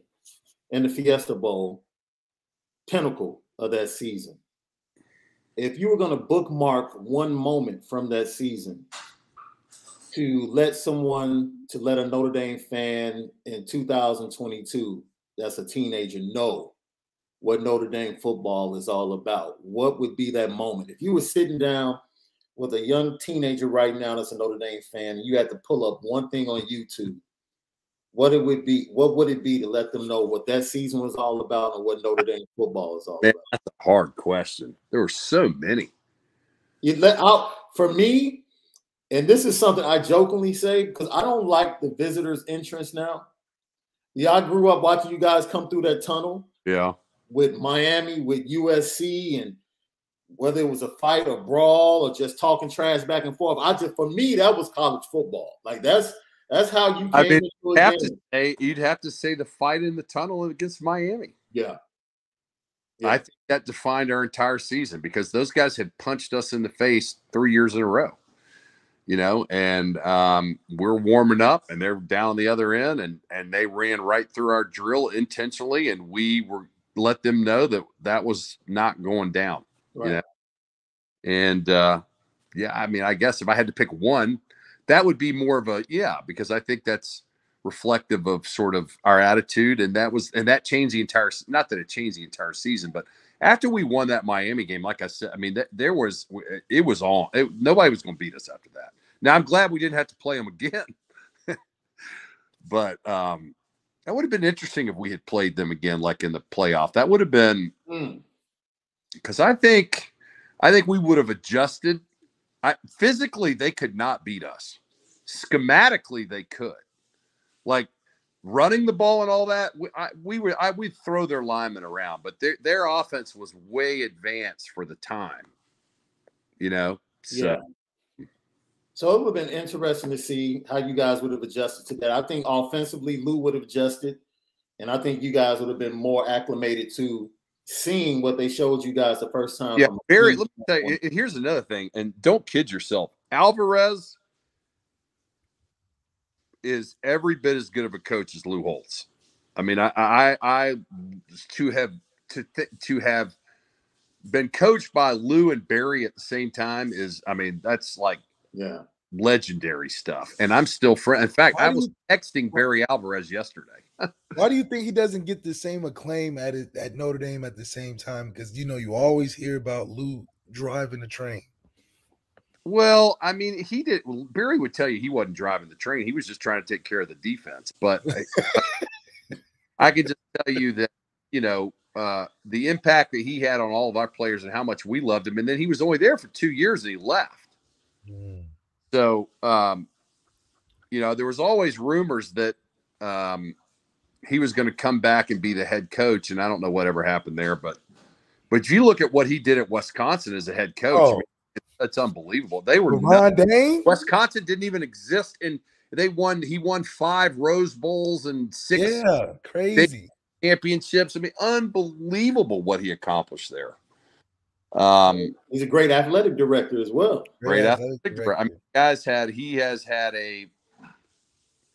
in the Fiesta Bowl, pinnacle of that season. If you were going to bookmark one moment from that season to let someone, to let a Notre Dame fan in 2022, that's a teenager, know what Notre Dame football is all about, what would be that moment? If you were sitting down with a young teenager right now that's a Notre Dame fan, you had to pull up one thing on YouTube, what it would be, what would it be to let them know what that season was all about and what Notre Dame football is all Man, about? That's a hard question. There were so many. You let out for me, and this is something I jokingly say because I don't like the visitors' entrance now. Yeah, I grew up watching you guys come through that tunnel. Yeah. With Miami, with USC, and whether it was a fight or brawl or just talking trash back and forth. I just for me that was college football. Like that's that's how you. I mean, you have to say you'd have to say the fight in the tunnel against Miami. Yeah. yeah. I think that defined our entire season because those guys had punched us in the face three years in a row. You know, and um, we're warming up, and they're down the other end, and and they ran right through our drill intentionally, and we were let them know that that was not going down. Right. You know? And uh, yeah, I mean, I guess if I had to pick one, that would be more of a yeah, because I think that's reflective of sort of our attitude, and that was and that changed the entire. Not that it changed the entire season, but after we won that Miami game, like I said, I mean, that, there was it was on. It, nobody was going to beat us after that. Now I'm glad we didn't have to play them again, but um, that would have been interesting if we had played them again, like in the playoff. That would have been because. I think I think we would have adjusted. I, physically, they could not beat us. Schematically, they could. Like running the ball and all that, we, I, we I would throw their linemen around, but their their offense was way advanced for the time. You know, so. yeah. So it would have been interesting to see how you guys would have adjusted to that. I think offensively, Lou would have adjusted, and I think you guys would have been more acclimated to seeing what they showed you guys the first time. Yeah, Barry. Let me tell you. Here's another thing, and don't kid yourself. Alvarez is every bit as good of a coach as Lou Holtz. I mean, I I, I to have to th- to have been coached by Lou and Barry at the same time is, I mean, that's like yeah legendary stuff. And I'm still friend. In fact, I was texting Barry Alvarez yesterday. Why do you think he doesn't get the same acclaim at it, at Notre Dame at the same time? Because you know you always hear about Lou driving the train. Well, I mean, he did. Barry would tell you he wasn't driving the train. He was just trying to take care of the defense. But I, I can just tell you that you know uh, the impact that he had on all of our players and how much we loved him. And then he was only there for two years and he left. Mm. So, um, you know, there was always rumors that um, he was going to come back and be the head coach, and I don't know whatever happened there, but but you look at what he did at Wisconsin as a head coach, oh. I mean, it's unbelievable. They were Wisconsin didn't even exist, and they won. He won five Rose Bowls and six yeah, crazy championships. I mean, unbelievable what he accomplished there. Um, he's a great athletic director as well. Great athletic director. I mean, guys had he has had a,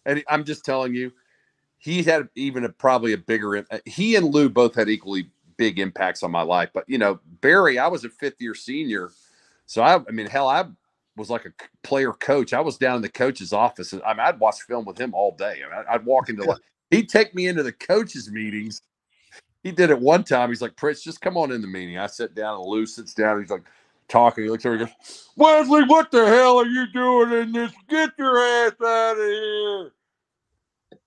and I'm just telling you, he had even a probably a bigger. Uh, he and Lou both had equally big impacts on my life. But you know, Barry, I was a fifth year senior, so I, I mean, hell, I was like a player coach. I was down in the coach's office, and I mean, I'd watch film with him all day. I mean, I'd walk into like he'd take me into the coaches meetings he did it one time. He's like, Prince, just come on in the meeting. I sit down and Lou sits down. He's like talking. He looks over. He goes, Wesley, what the hell are you doing in this? Get your ass out of here.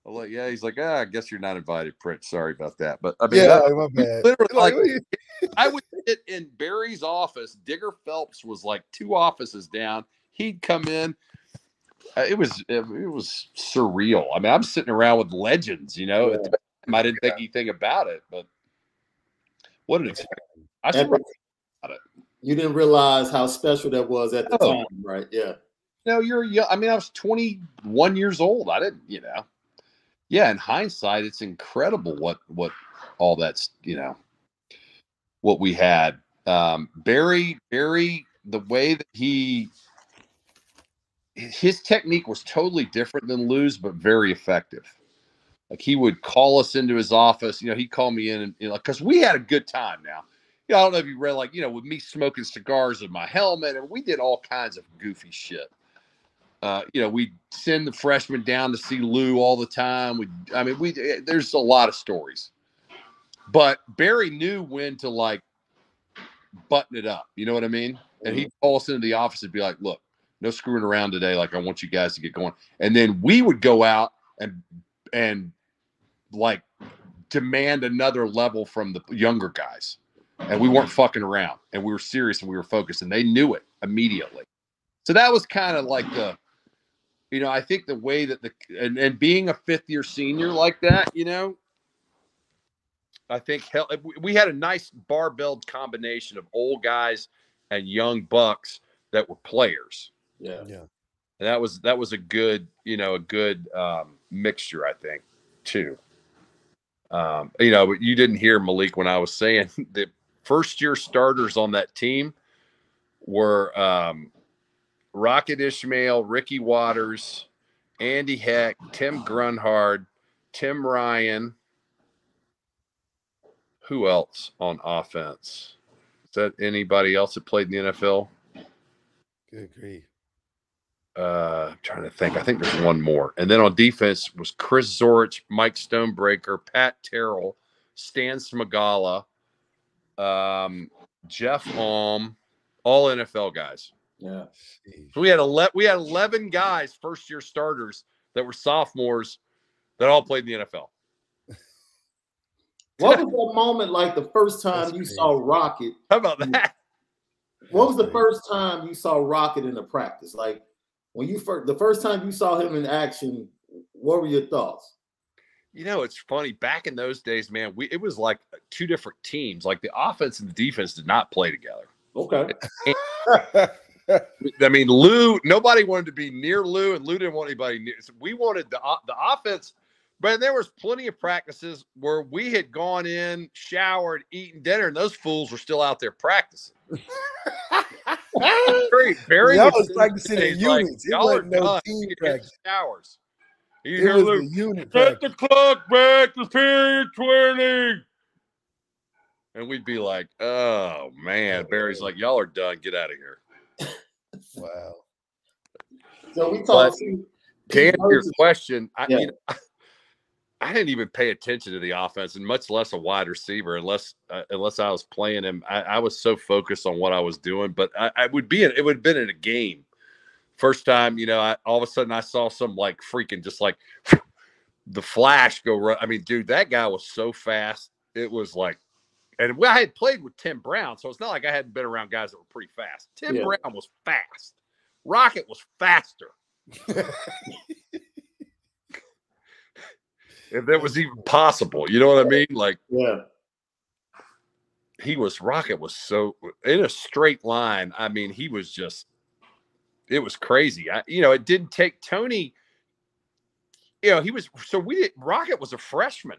I'm like, yeah. He's like, ah, I guess you're not invited, Prince. Sorry about that. But I mean, yeah, that, my bad. Literally, like, I would sit in Barry's office. Digger Phelps was like two offices down. He'd come in. Uh, it was it, it, was surreal. I mean, I'm sitting around with legends, you know. Yeah. I didn't think anything about it, but what an experience! I about it. You didn't realize how special that was at the time, right? Yeah. No, you're young. I mean, I was 21 years old. I didn't, you know. Yeah, in hindsight, it's incredible what what all that's, you know, what we had. Um, Barry, Barry, the way that he his technique was totally different than Lou's, but very effective. Like he would call us into his office. You know, he called me in and you know, because we had a good time now. You know, I don't know if you read like, you know, with me smoking cigars in my helmet, and we did all kinds of goofy shit. Uh, you know, we send the freshmen down to see Lou all the time. We, I mean, we eh, there's a lot of stories, but Barry knew when to like button it up. You know what I mean? And he'd call us into the office and be like, "Look, no screwing around today. Like, I want you guys to get going." And then we would go out and and like demand another level from the younger guys. And we weren't fucking around and we were serious and we were focused and they knew it immediately. So that was kind of like the, you know, I think the way that the, and, and being a fifth year senior like that, you know, I think hell, we had a nice barbelled combination of old guys and young bucks that were players. Yeah. Yeah. And that was, that was a good, you know, a good um, mixture, I think, too. Um, you know, but you didn't hear Malik when I was saying the first year starters on that team were um, Rocket Ismail, Ricky Watters, Andy Heck, Tim Grunhard, Tim Ryan. Who else on offense? Is that anybody else that played in the NFL? Good grief. uh, I'm trying to think. I think there's one more. And then on defense was Chris Zorich, Mike Stonebreaker, Pat Terrell, Stan Smagala, um, Jeff Alm, all NFL guys. Yeah. So we had 11, we had 11 guys, first year starters that were sophomores that all played in the NFL. What was that moment like the first time That's you crazy. saw Rocket? How about that? What was the That's first time you saw Rocket in the practice? Like when you first the first time you saw him in action, what were your thoughts? You know, it's funny. Back in those days, man, we it was like uh, two different teams. Like the offense and the defense did not play together. Okay. I mean, Lou. Nobody wanted to be near Lou, and Lou didn't want anybody near. So we wanted the the offense. But there was plenty of practices where we had gone in, showered, eaten dinner, and those fools were still out there practicing. Very, very. Y'all was practicing in like, units. It Y'all are no done. team practice. Showers. You It hear was Lou. a unit Set practice. the clock back to period 20. And we'd be like, oh man. Oh, Barry's like, y'all are done. Get out of here. Wow. So we But talked To answer your question, I, Yeah. you know, I didn't even pay attention to the offense and much less a wide receiver unless uh, unless I was playing him. I, I was so focused on what I was doing, but I, I would be in, it would have been in a game. First time, you know, I, all of a sudden I saw some like freaking just like the flash go run. I mean, dude, that guy was so fast. It was like, and I had played with Tim Brown, so it's not like I hadn't been around guys that were pretty fast. Tim Yeah. Brown was fast. Rocket was faster. if that was even possible. You know what I mean? Like Yeah. he was Rocket was so in a straight line. I mean, he was just it was crazy. I, you know, it didn't take Tony. You know, he was so we did Rocket was a freshman.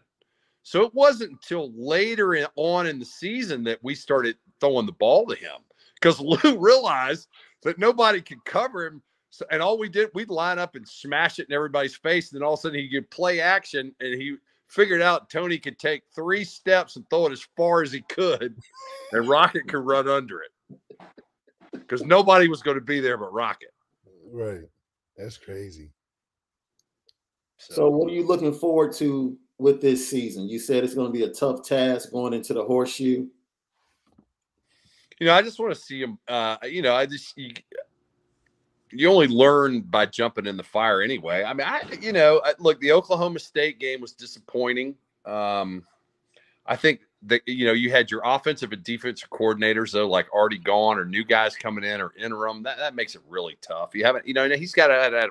So it wasn't until later in, on in the season that we started throwing the ball to him because Lou realized that nobody could cover him. So, and all we did, we'd line up and smash it in everybody's face. And then all of a sudden he could play action and he figured out Tony could take three steps and throw it as far as he could, and Rocket could run under it because nobody was going to be there but Rocket. right. That's crazy. So what are you looking forward to with this season? You said it's going to be a tough task going into the horseshoe. you know, I just want to see him. Uh, you know, I just you, you only learn by jumping in the fire anyway. I mean, I you know, I, look, the Oklahoma State game was disappointing. Um, I think that you know you had your offensive and defensive coordinators though, like already gone, or new guys coming in, or interim. That that makes it really tough. You haven't, you know, he's got to.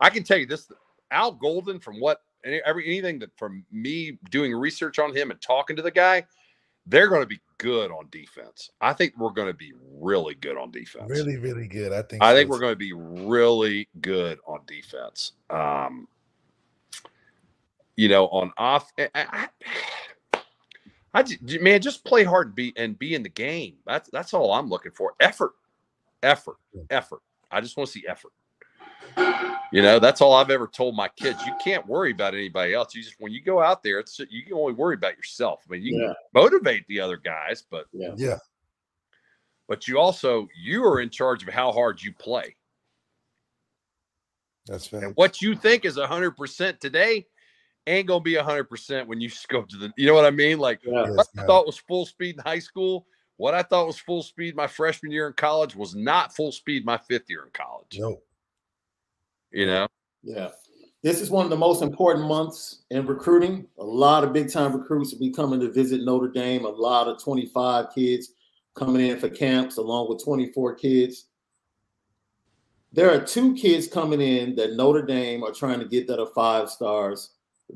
I can tell you this: Al Golden, from what any, every anything that from me doing research on him and talking to the guy, they're going to be good on defense. I think we're going to be really good on defense. Really, really good. I think. I so, think we're going to be really good on defense. Um, you know, on off, I, I, I man, just play hard and be and be in the game. That's that's all I'm looking for. Effort, effort, effort. I just want to see effort. You know, that's all I've ever told my kids. You can't worry about anybody else. You just when you go out there, it's you can only worry about yourself. I mean, you Yeah. can motivate the other guys, but Yeah. Yeah. but you also you are in charge of how hard you play. That's fair. And what you think is hundred percent today ain't gonna be hundred percent when you go to the. You know what I mean? Like Yeah. What I man. thought was full speed in high school. What I thought was full speed my freshman year in college was not full speed my fifth year in college. No. You know, Yeah. This is one of the most important months in recruiting. A lot of big time recruits will be coming to visit Notre Dame. A lot of 25 kids coming in for camps, along with 24 kids. There are two kids coming in that Notre Dame are trying to get that are five stars,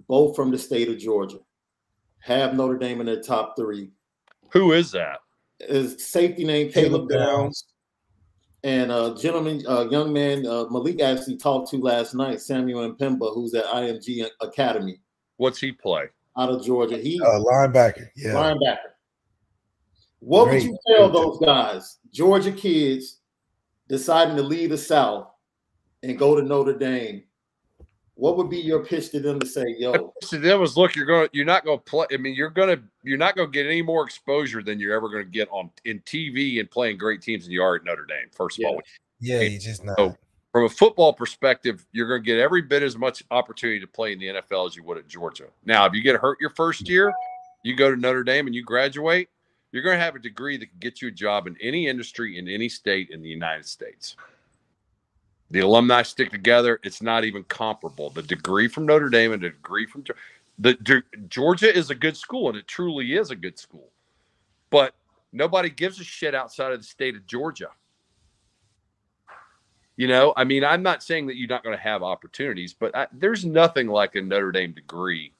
both from the state of Georgia. Have Notre Dame in their top three. who is that? Is safety named Caleb Caleb Downs. And a gentleman, a young man, uh, Malik actually talked to last night, Samuel M'Pemba, who's at IMG Academy What's he play? out of Georgia. He Uh, linebacker. Yeah. linebacker. What Great. would you tell those guys, Georgia kids, deciding to leave the South and go to Notre Dame? What would be your pitch to them to say, "Yo, So them was look. You're going. to You're not going to play. I mean, you're going to. You're not going to get any more exposure than you're ever going to get on in TV and playing great teams than you are at Notre Dame. First of all, Yeah. You just know. From a football perspective, you're going to get every bit as much opportunity to play in the NFL as you would at Georgia. Now, if you get hurt your first year, you go to Notre Dame and you graduate, you're going to have a degree that can get you a job in any industry in any state in the United States. The alumni stick together. It's not even comparable. The degree from Notre Dame and the degree from the Georgia is a good school, and it truly is a good school. But nobody gives a shit outside of the state of Georgia. You know, I mean, I'm not saying that you're not going to have opportunities, but I, there's nothing like a Notre Dame degree,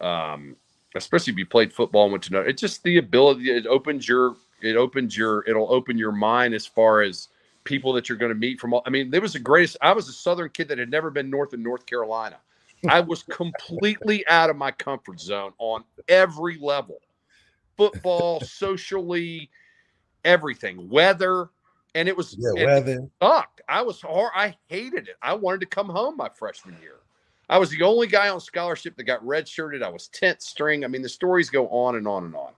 um, especially if you played football and went to Notre. It's just the ability. It opens your. It opens your. It'll open your mind as far as people that you're going to meet from. All, I mean, there was the greatest. I was a Southern kid that had never been north of North Carolina. I was completely out of my comfort zone on every level, football, socially, everything, weather and it was yeah, weather. sucked. I was hard. I hated it. I wanted to come home my freshman year. I was the only guy on scholarship that got redshirted. I was 10th string. I mean, the stories go on and on and on.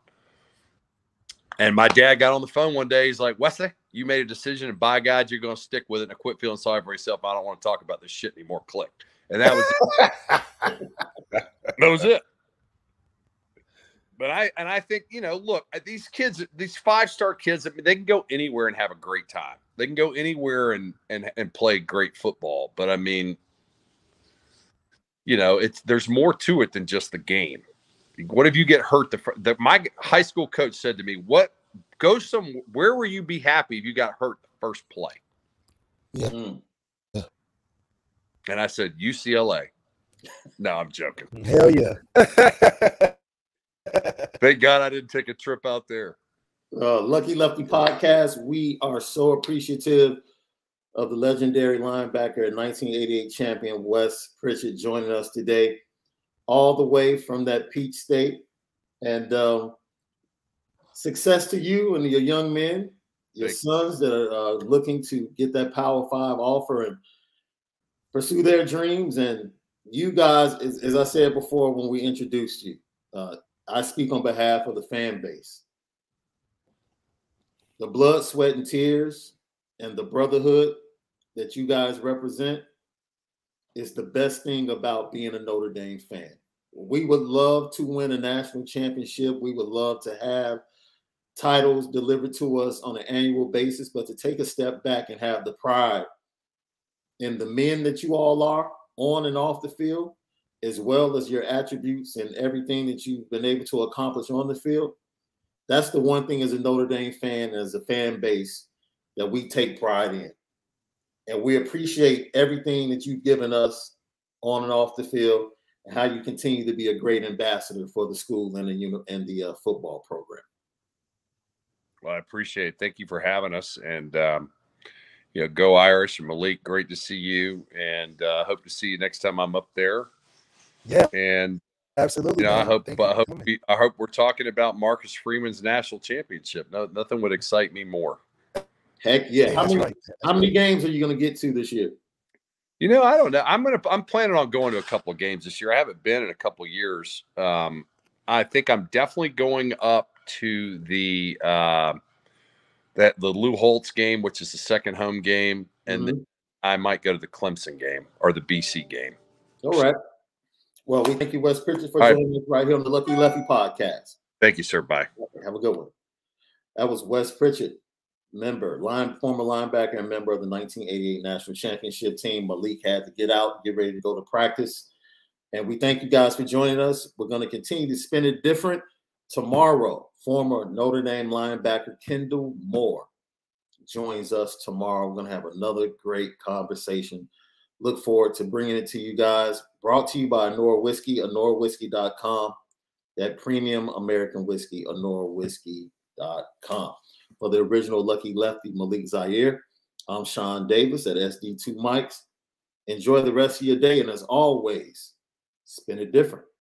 And my dad got on the phone one day. He's like, Wesley, you made a decision, and by God, you're going to stick with it and quit feeling sorry for yourself. I don't want to talk about this shit anymore. Click. And that was it. that was it. But I and I think you know, look, uh, these kids, these five star kids, I mean, they can go anywhere and have a great time. They can go anywhere and and and play great football. But I mean, you know, it's there's more to it than just the game. What if you get hurt? The, the my high school coach said to me, "What go some? Where will you be happy if you got hurt the first play?" Yeah. Mm. yeah. And I said UCLA. No, I'm joking. Hell yeah. Thank God I didn't take a trip out there. Uh, Lucky Lefty podcast. We are so appreciative of the legendary linebacker and 1988 champion Wes Pritchett joining us today, all the way from that Peach State. And um, success to you and your young men, your Thank sons that are uh, looking to get that Power Five offer and pursue their dreams. And you guys, as, as I said before when we introduced you, uh, I speak on behalf of the fan base. The blood, sweat, and tears and the brotherhood that you guys represent is the best thing about being a Notre Dame fan. We would love to win a national championship. We would love to have titles delivered to us on an annual basis, but to take a step back and have the pride in the men that you all are on and off the field as well as your attributes and everything that you've been able to accomplish on the field. That's the one thing as a Notre Dame fan, as a fan base, that we take pride in. And we appreciate everything that you've given us on and off the field and how you continue to be a great ambassador for the school and the, and the uh, football program. Well, I appreciate it. Thank you for having us. And, um, you know, go Irish and Malik. Great to see you. And uh, hope to see you next time I'm up there. Yeah. And absolutely. You know, I hope I hope we, I hope we're talking about Marcus Freeman's national championship. No, nothing would excite me more. Heck yeah. How many right. how many games are you going to get to this year? You know, I don't know. I'm gonna I'm planning on going to a couple of games this year. I haven't been in a couple of years. Um, I think I'm definitely going up to the uh, that the Lou Holtz game, which is the second home game, and mm-hmm. I might go to the Clemson game or the BC game. All right. Well, we thank you, Wes Pritchett, for joining us right here on the Lucky Lefty podcast. Thank you, sir. Bye. Have a good one. That was Wes Pritchett, member, line, former linebacker and member of the 1988 National Championship team. Malik had to get out, get ready to go to practice. And we thank you guys for joining us. We're going to continue to spin it different. Tomorrow, former Notre Dame linebacker Kendall Moore joins us tomorrow. We're going to have another great conversation Look forward to bringing it to you guys. Brought to you by Onora Whiskey, OnoraWhiskey.com. That premium American whiskey, OnoraWhiskey.com. For the original Lucky Lefty, Malik Zaire, I'm Shaun Davis at SD2 Mics. Enjoy the rest of your day. And as always, spin it different.